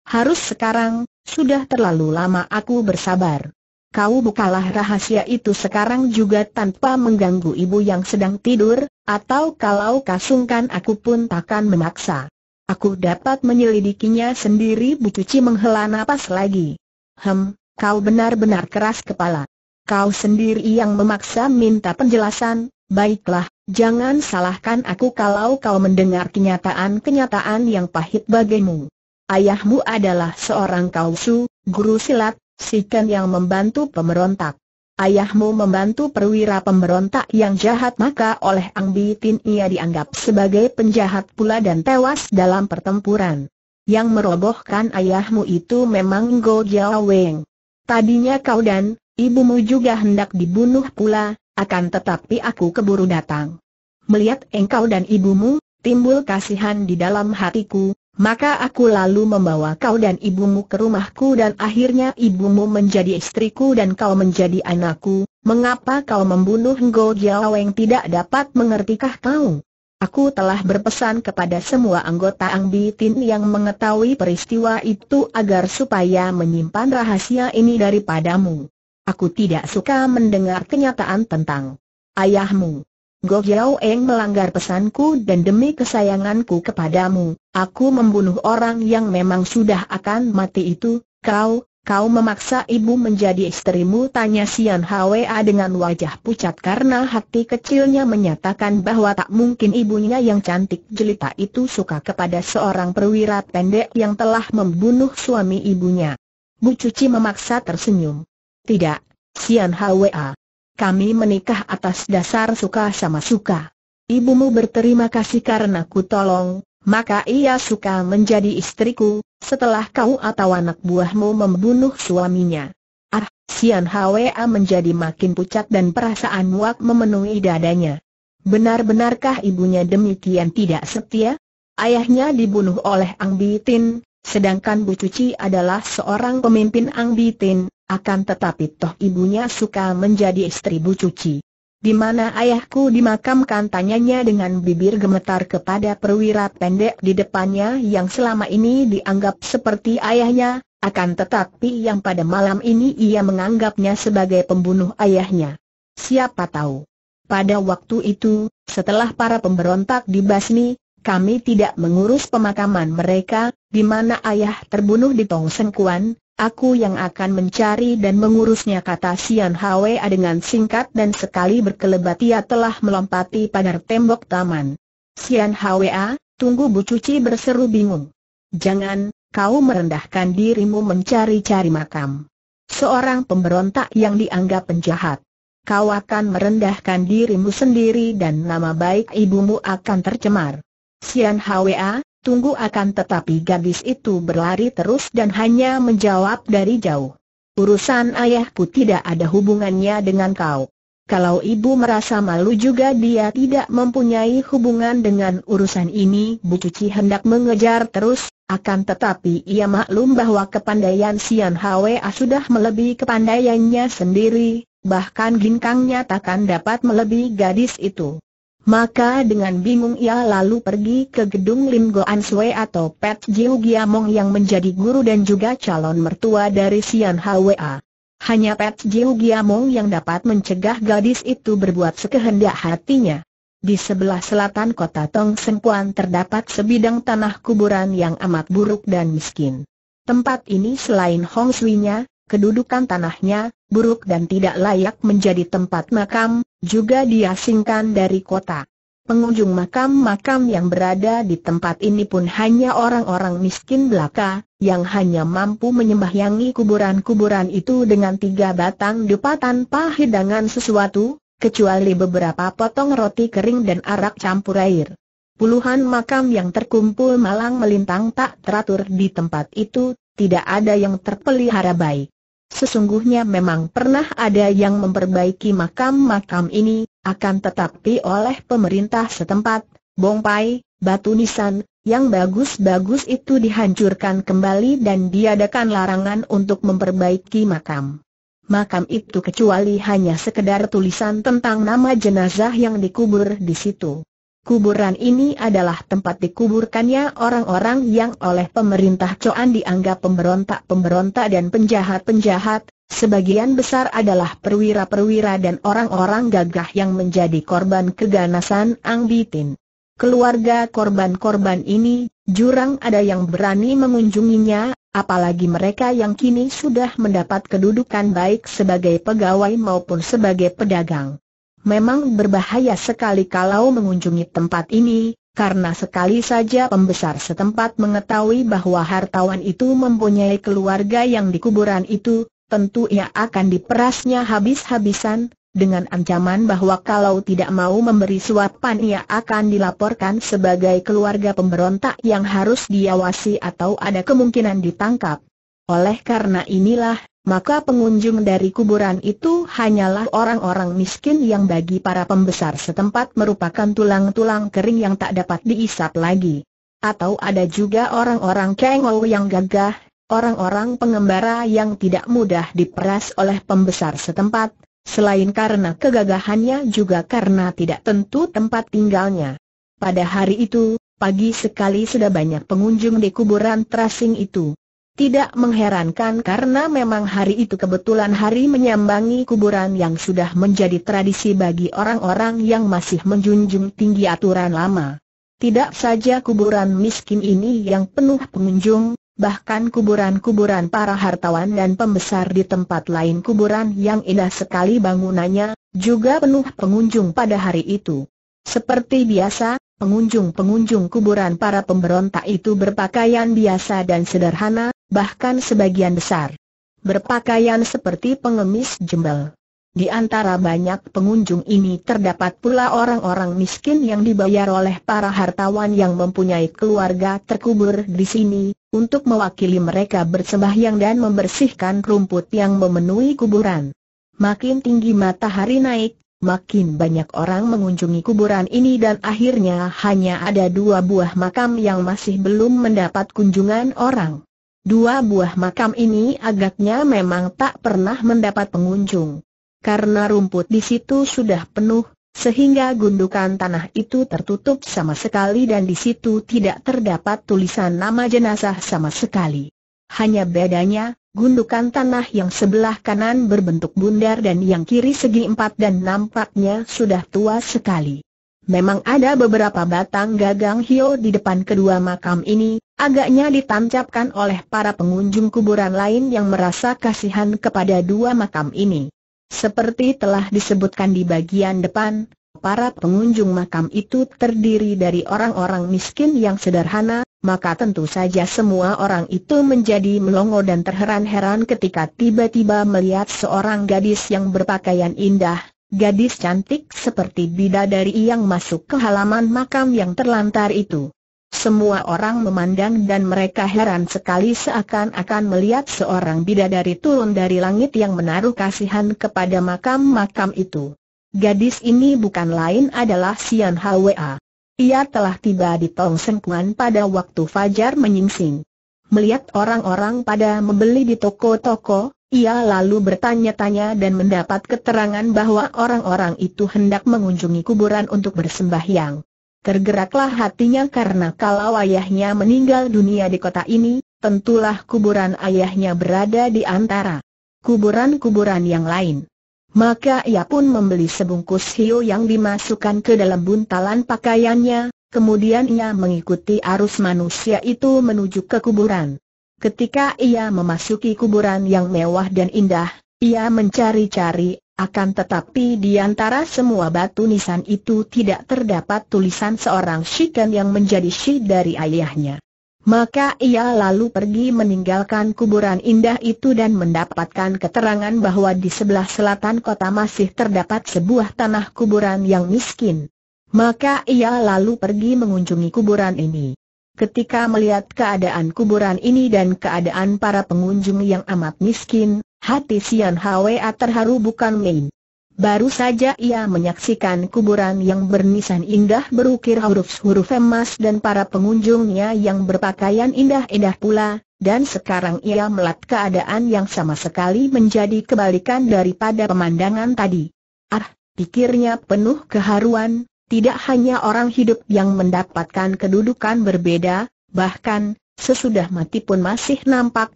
Harus sekarang, sudah terlalu lama aku bersabar kau bukalah rahasia itu sekarang juga tanpa mengganggu ibu yang sedang tidur, atau kalau kasungkan aku pun takkan memaksa. Aku dapat menyelidikinya sendiri Bu Cuci menghela napas lagi. Hem, kau benar-benar keras kepala. Kau sendiri yang memaksa minta penjelasan, baiklah, jangan salahkan aku kalau kau mendengar kenyataan-kenyataan yang pahit bagimu. Ayahmu adalah seorang kausu, guru silat, si Ken yang membantu pemberontak. Ayahmu membantu perwira pemberontak yang jahat maka oleh Ang Bitin ia dianggap sebagai penjahat pula dan tewas dalam pertempuran. Yang merobohkan ayahmu itu memang Go Jiao Weng. Tadinya kau dan ibumu juga hendak dibunuh pula, akan tetapi aku keburu datang. Melihat engkau dan ibumu, timbul kasihan di dalam hatiku, maka aku lalu membawa kau dan ibumu ke rumahku dan akhirnya ibumu menjadi istriku dan kau menjadi anakku, Mengapa kau membunuh Ngo Jiaweng tidak dapat mengertikah kau? Aku telah berpesan kepada semua anggota Ang Bitin yang mengetahui peristiwa itu agar supaya menyimpan rahasia ini daripadamu. Aku tidak suka mendengar kenyataan tentang ayahmu. Go Eng melanggar pesanku dan demi kesayanganku kepadamu, aku membunuh orang yang memang sudah akan mati itu, kau, Kau memaksa ibu menjadi istrimu tanya Sian Hwa dengan wajah pucat karena hati kecilnya menyatakan bahwa tak mungkin ibunya yang cantik jelita itu suka kepada seorang perwira pendek yang telah membunuh suami ibunya. Bu Cuci memaksa tersenyum. Tidak, Sian Hwa. Kami menikah atas dasar suka sama suka. Ibumu berterima kasih karena ku tolong, maka ia suka menjadi istriku, setelah kau atau anak buahmu membunuh suaminya. Ah, Sian Hwa menjadi makin pucat dan perasaan muak memenuhi dadanya. Benar-benarkah ibunya demikian tidak setia? Ayahnya dibunuh oleh Ang Bitin, sedangkan Bu Cuci adalah seorang pemimpin Ang Bitin, akan tetapi toh ibunya suka menjadi istri Bu Cuci. Di mana ayahku dimakamkan tanyanya dengan bibir gemetar kepada perwira pendek di depannya yang selama ini dianggap seperti ayahnya, akan tetapi yang pada malam ini ia menganggapnya sebagai pembunuh ayahnya. Siapa tahu? Pada waktu itu, setelah para pemberontak dibasmi, kami tidak mengurus pemakaman mereka, di mana ayah terbunuh di Tong Sengkuan, Aku yang akan mencari dan mengurusnya kata Sian Hwa dengan singkat dan sekali berkelebat ia telah melompati pagar tembok taman. Sian Hwa, tunggu Bu Cuci berseru bingung. Jangan, kau merendahkan dirimu mencari-cari makam. Seorang pemberontak yang dianggap penjahat. Kau akan merendahkan dirimu sendiri dan nama baik ibumu akan tercemar. Sian Hwa, tunggu akan tetapi gadis itu berlari terus dan hanya menjawab dari jauh. Urusan ayahku tidak ada hubungannya dengan kau. Kalau ibu merasa malu juga dia tidak mempunyai hubungan dengan urusan ini Bu Cuci hendak mengejar terus, akan tetapi ia maklum bahwa kepandaian Sian Hwa sudah melebihi kepandaiannya sendiri, bahkan ginkangnya takkan dapat melebihi gadis itu. Maka dengan bingung ia lalu pergi ke gedung Lim Goan Sue atau Pet Jiu Giamong yang menjadi guru dan juga calon mertua dari Sian Hwa. Hanya Pet Jiu Giamong yang dapat mencegah gadis itu berbuat sekehendak hatinya. Di sebelah selatan kota Tong Sengkuan terdapat sebidang tanah kuburan yang amat buruk dan miskin. Tempat ini selain Hong Sui-nya, kedudukan tanahnya, buruk dan tidak layak menjadi tempat makam, juga diasingkan dari kota. Pengunjung makam-makam yang berada di tempat ini pun hanya orang-orang miskin belaka, yang hanya mampu menyembahyangi kuburan-kuburan itu dengan tiga batang dupa tanpa hidangan sesuatu, kecuali beberapa potong roti kering dan arak campur air. Puluhan makam yang terkumpul malang melintang tak teratur di tempat itu, tidak ada yang terpelihara baik. Sesungguhnya memang pernah ada yang memperbaiki makam-makam ini, akan tetapi oleh pemerintah setempat, Bongpai, Batu Nisan, yang bagus-bagus itu dihancurkan kembali dan diadakan larangan untuk memperbaiki makam. Makam itu kecuali hanya sekedar tulisan tentang nama jenazah yang dikubur di situ. Kuburan ini adalah tempat dikuburkannya orang-orang yang oleh pemerintah Coan dianggap pemberontak-pemberontak dan penjahat-penjahat, sebagian besar adalah perwira-perwira dan orang-orang gagah yang menjadi korban keganasan Ang Bitin. Keluarga korban-korban ini, jurang ada yang berani mengunjunginya, apalagi mereka yang kini sudah mendapat kedudukan baik sebagai pegawai maupun sebagai pedagang. Memang berbahaya sekali kalau mengunjungi tempat ini, karena sekali saja pembesar setempat mengetahui bahwa hartawan itu mempunyai keluarga yang di kuburan itu, tentu ia akan diperasnya habis-habisan, dengan ancaman bahwa kalau tidak mau memberi suapan ia akan dilaporkan sebagai keluarga pemberontak yang harus diawasi atau ada kemungkinan ditangkap. Oleh karena inilah, maka pengunjung dari kuburan itu hanyalah orang-orang miskin yang bagi para pembesar setempat merupakan tulang-tulang kering yang tak dapat diisap lagi. Atau ada juga orang-orang kengou yang gagah, orang-orang pengembara yang tidak mudah diperas oleh pembesar setempat, Selain karena kegagahannya juga karena tidak tentu tempat tinggalnya. Pada hari itu, pagi sekali sudah banyak pengunjung di kuburan terasing itu. Tidak mengherankan karena memang hari itu kebetulan hari menyambangi kuburan yang sudah menjadi tradisi bagi orang-orang yang masih menjunjung tinggi aturan lama. Tidak saja kuburan miskin ini yang penuh pengunjung, bahkan kuburan-kuburan para hartawan dan pembesar di tempat lain kuburan yang indah sekali bangunannya, juga penuh pengunjung pada hari itu. Seperti biasa, pengunjung-pengunjung kuburan para pemberontak itu berpakaian biasa dan sederhana, bahkan sebagian besar berpakaian seperti pengemis jembel. Di antara banyak pengunjung ini terdapat pula orang-orang miskin yang dibayar oleh para hartawan yang mempunyai keluarga terkubur di sini, untuk mewakili mereka bersembahyang dan membersihkan rumput yang memenuhi kuburan. Makin tinggi matahari naik, makin banyak orang mengunjungi kuburan ini dan akhirnya hanya ada dua buah makam yang masih belum mendapat kunjungan orang. Dua buah makam ini agaknya memang tak pernah mendapat pengunjung. Karena rumput di situ sudah penuh, sehingga gundukan tanah itu tertutup sama sekali dan di situ tidak terdapat tulisan nama jenazah sama sekali. Hanya bedanya, gundukan tanah yang sebelah kanan berbentuk bundar dan yang kiri segi empat dan nampaknya sudah tua sekali. Memang ada beberapa batang gagang hio di depan kedua makam ini, agaknya ditancapkan oleh para pengunjung kuburan lain yang merasa kasihan kepada dua makam ini. Seperti telah disebutkan di bagian depan, para pengunjung makam itu terdiri dari orang-orang miskin yang sederhana, maka tentu saja semua orang itu menjadi melongo dan terheran-heran ketika tiba-tiba melihat seorang gadis yang berpakaian indah, gadis cantik seperti bidadari yang masuk ke halaman makam yang terlantar itu. Semua orang memandang dan mereka heran sekali seakan-akan melihat seorang bidadari turun dari langit yang menaruh kasihan kepada makam-makam itu. Gadis ini bukan lain adalah Sian Hwa. Ia telah tiba di Tong Sengkuan pada waktu Fajar menyingsing. Melihat orang-orang pada membeli di toko-toko, ia lalu bertanya-tanya dan mendapat keterangan bahwa orang-orang itu hendak mengunjungi kuburan untuk bersembahyang. Tergeraklah hatinya karena kalau ayahnya meninggal dunia di kota ini, tentulah kuburan ayahnya berada di antara kuburan-kuburan yang lain. Maka ia pun membeli sebungkus hiu yang dimasukkan ke dalam buntalan pakaiannya, kemudian ia mengikuti arus manusia itu menuju ke kuburan. Ketika ia memasuki kuburan yang mewah dan indah, ia mencari-cari, akan tetapi di antara semua batu nisan itu tidak terdapat tulisan seorang shikan yang menjadi shi dari ayahnya. Maka ia lalu pergi meninggalkan kuburan indah itu dan mendapatkan keterangan bahwa di sebelah selatan kota masih terdapat sebuah tanah kuburan yang miskin. Maka ia lalu pergi mengunjungi kuburan ini. Ketika melihat keadaan kuburan ini dan keadaan para pengunjung yang amat miskin, hati Sian Hwa terharu bukan main. Baru saja ia menyaksikan kuburan yang bernisan indah berukir huruf-huruf emas dan para pengunjungnya yang berpakaian indah-indah pula, dan sekarang ia melihat keadaan yang sama sekali menjadi kebalikan daripada pemandangan tadi. Ah, pikirnya penuh keharuan, tidak hanya orang hidup yang mendapatkan kedudukan berbeda, bahkan, sesudah mati pun masih nampak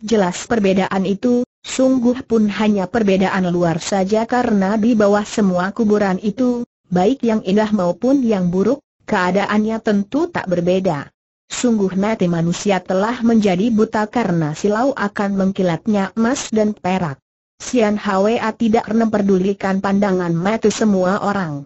jelas perbedaan itu, sungguh pun hanya perbedaan luar saja karena di bawah semua kuburan itu, baik yang indah maupun yang buruk, keadaannya tentu tak berbeda. Sungguh mati manusia telah menjadi buta karena silau akan mengkilatnya emas dan perak. Sian Hwa tidak memperdulikan pandangan mati semua orang.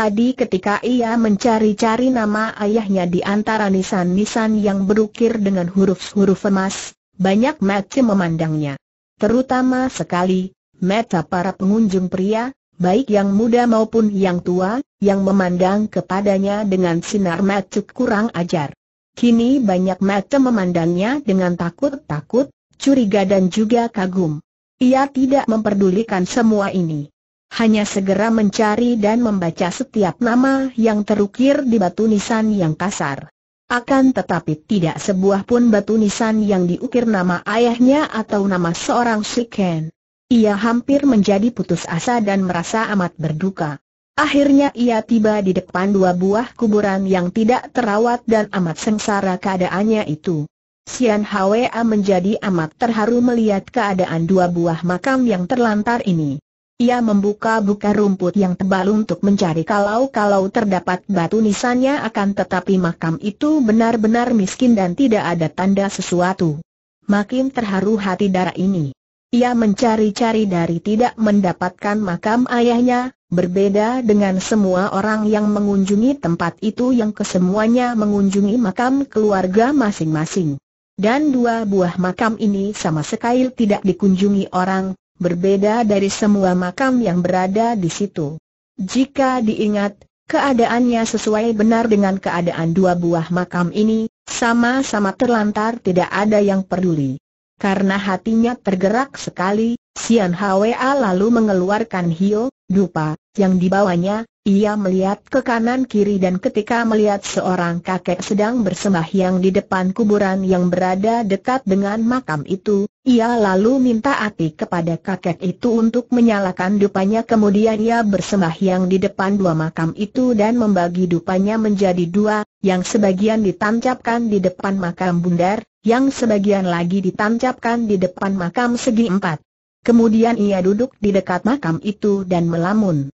Tadi ketika ia mencari-cari nama ayahnya di antara nisan-nisan yang berukir dengan huruf-huruf emas, banyak mata memandangnya. Terutama sekali, mata para pengunjung pria, baik yang muda maupun yang tua, yang memandang kepadanya dengan sinar mata kurang ajar. Kini banyak mata memandangnya dengan takut-takut, curiga dan juga kagum. Ia tidak memperdulikan semua ini hanya segera mencari dan membaca setiap nama yang terukir di batu nisan yang kasar. Akan tetapi tidak sebuah pun batu nisan yang diukir nama ayahnya atau nama seorang Shiken. ia hampir menjadi putus asa dan merasa amat berduka. Akhirnya ia tiba di depan dua buah kuburan yang tidak terawat dan amat sengsara keadaannya itu. Sian Hwa menjadi amat terharu melihat keadaan dua buah makam yang terlantar ini. Ia membuka-buka rumput yang tebal untuk mencari kalau-kalau terdapat batu nisannya akan tetapi makam itu benar-benar miskin dan tidak ada tanda sesuatu. Makin terharu hati darah ini. Ia mencari-cari dari tidak mendapatkan makam ayahnya, berbeda dengan semua orang yang mengunjungi tempat itu yang kesemuanya mengunjungi makam keluarga masing-masing. Dan dua buah makam ini sama sekali tidak dikunjungi orang, berbeda dari semua makam yang berada di situ. Jika diingat, keadaannya sesuai benar dengan keadaan dua buah makam ini, sama-sama terlantar tidak ada yang peduli. Karena hatinya tergerak sekali, Sian Hwa lalu mengeluarkan hio, dupa, yang dibawanya, ia melihat ke kanan kiri dan ketika melihat seorang kakek sedang bersembahyang di depan kuburan yang berada dekat dengan makam itu, ia lalu minta api kepada kakek itu untuk menyalakan dupanya kemudian ia bersembahyang di depan dua makam itu dan membagi dupanya menjadi dua, yang sebagian ditancapkan di depan makam bundar, yang sebagian lagi ditancapkan di depan makam segi empat. Kemudian ia duduk di dekat makam itu dan melamun.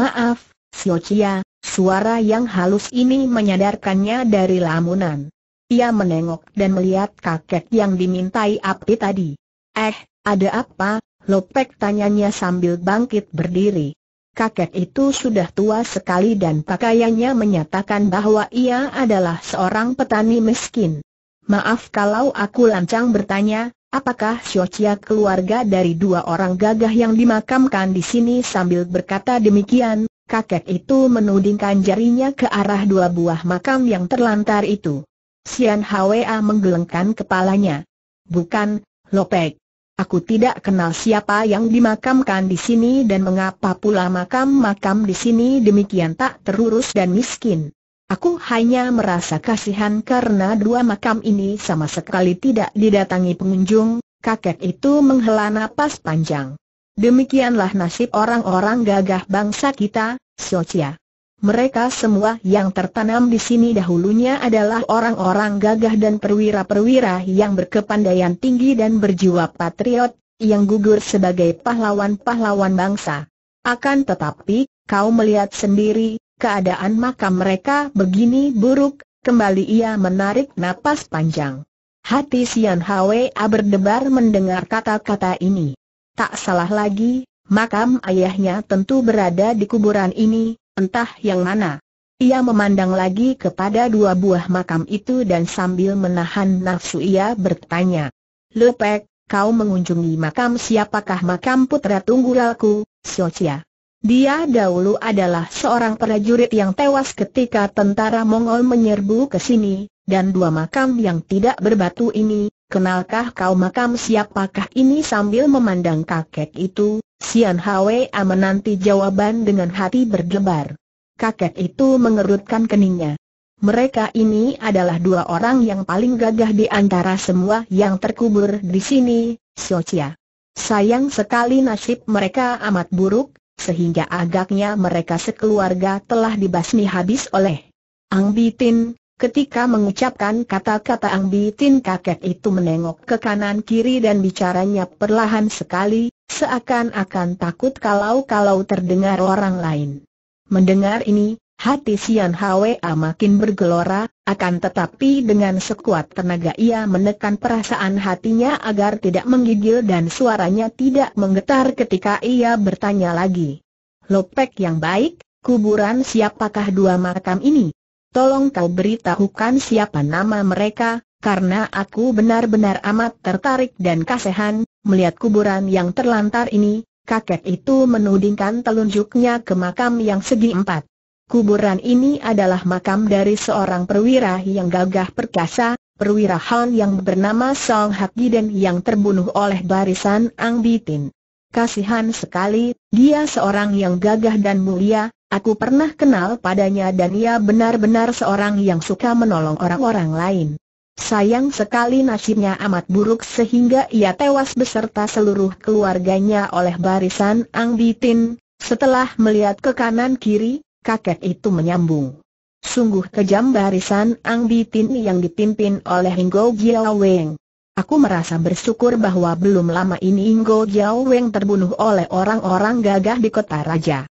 Maaf, Siocia, suara yang halus ini menyadarkannya dari lamunan. Ia menengok dan melihat kakek yang dimintai api tadi. Eh, ada apa? Lopek tanyanya sambil bangkit berdiri. Kakek itu sudah tua sekali dan pakaiannya menyatakan bahwa ia adalah seorang petani miskin. Maaf kalau aku lancang bertanya, apakah Xiaoqia keluarga dari dua orang gagah yang dimakamkan di sini sambil berkata demikian, kakek itu menudingkan jarinya ke arah dua buah makam yang terlantar itu. Sian Hwa menggelengkan kepalanya. Bukan, Lopek. Aku tidak kenal siapa yang dimakamkan di sini dan mengapa pula makam-makam di sini demikian tak terurus dan miskin. Aku hanya merasa kasihan karena dua makam ini sama sekali tidak didatangi pengunjung, kakek itu menghela napas panjang. Demikianlah nasib orang-orang gagah bangsa kita, Socia. Mereka semua yang tertanam di sini dahulunya adalah orang-orang gagah dan perwira-perwira yang berkepandaian tinggi dan berjiwa patriot, yang gugur sebagai pahlawan-pahlawan bangsa. Akan tetapi, kau melihat sendiri, keadaan makam mereka begini buruk, kembali ia menarik napas panjang. Hati Sian Hwa berdebar mendengar kata-kata ini. Tak salah lagi, makam ayahnya tentu berada di kuburan ini, entah yang mana. Ia memandang lagi kepada dua buah makam itu dan sambil menahan nafsu ia bertanya. Lepek, kau mengunjungi makam siapakah makam putra tunggalku, Siocia? Dia dahulu adalah seorang prajurit yang tewas ketika tentara Mongol menyerbu ke sini, dan dua makam yang tidak berbatu ini, kenalkah kau makam siapakah ini sambil memandang kakek itu, Sian Hwa menanti jawaban dengan hati berdebar. Kakek itu mengerutkan keningnya. Mereka ini adalah dua orang yang paling gagah di antara semua yang terkubur di sini, Siocia. Sayang sekali nasib mereka amat buruk, sehingga agaknya mereka sekeluarga telah dibasmi habis oleh Ang Bitin. Ketika mengucapkan kata-kata Ang Bitin kakek itu menengok ke kanan kiri dan bicaranya perlahan sekali, seakan-akan takut kalau-kalau terdengar orang lain. Mendengar ini, hati Sian Hwa makin bergelora, akan tetapi dengan sekuat tenaga ia menekan perasaan hatinya agar tidak menggigil dan suaranya tidak menggetar ketika ia bertanya lagi. Lopek yang baik, kuburan siapakah dua makam ini? Tolong kau beritahukan siapa nama mereka, karena aku benar-benar amat tertarik dan kasihan, melihat kuburan yang terlantar ini, kakek itu menudingkan telunjuknya ke makam yang segi empat. Kuburan ini adalah makam dari seorang perwira yang gagah perkasa, perwira Han yang bernama Song Hak dan yang terbunuh oleh barisan Ang Bitin. Kasihan sekali, dia seorang yang gagah dan mulia, aku pernah kenal padanya dan ia benar-benar seorang yang suka menolong orang-orang lain. Sayang sekali nasibnya amat buruk sehingga ia tewas beserta seluruh keluarganya oleh barisan Ang Bitin. Setelah melihat ke kanan kiri, kakek itu menyambung. Sungguh kejam barisan Ang Bitin yang dipimpin oleh Inggo Jiao Weng. Aku merasa bersyukur bahwa belum lama ini Inggo Jiao Weng terbunuh oleh orang-orang gagah di kota raja.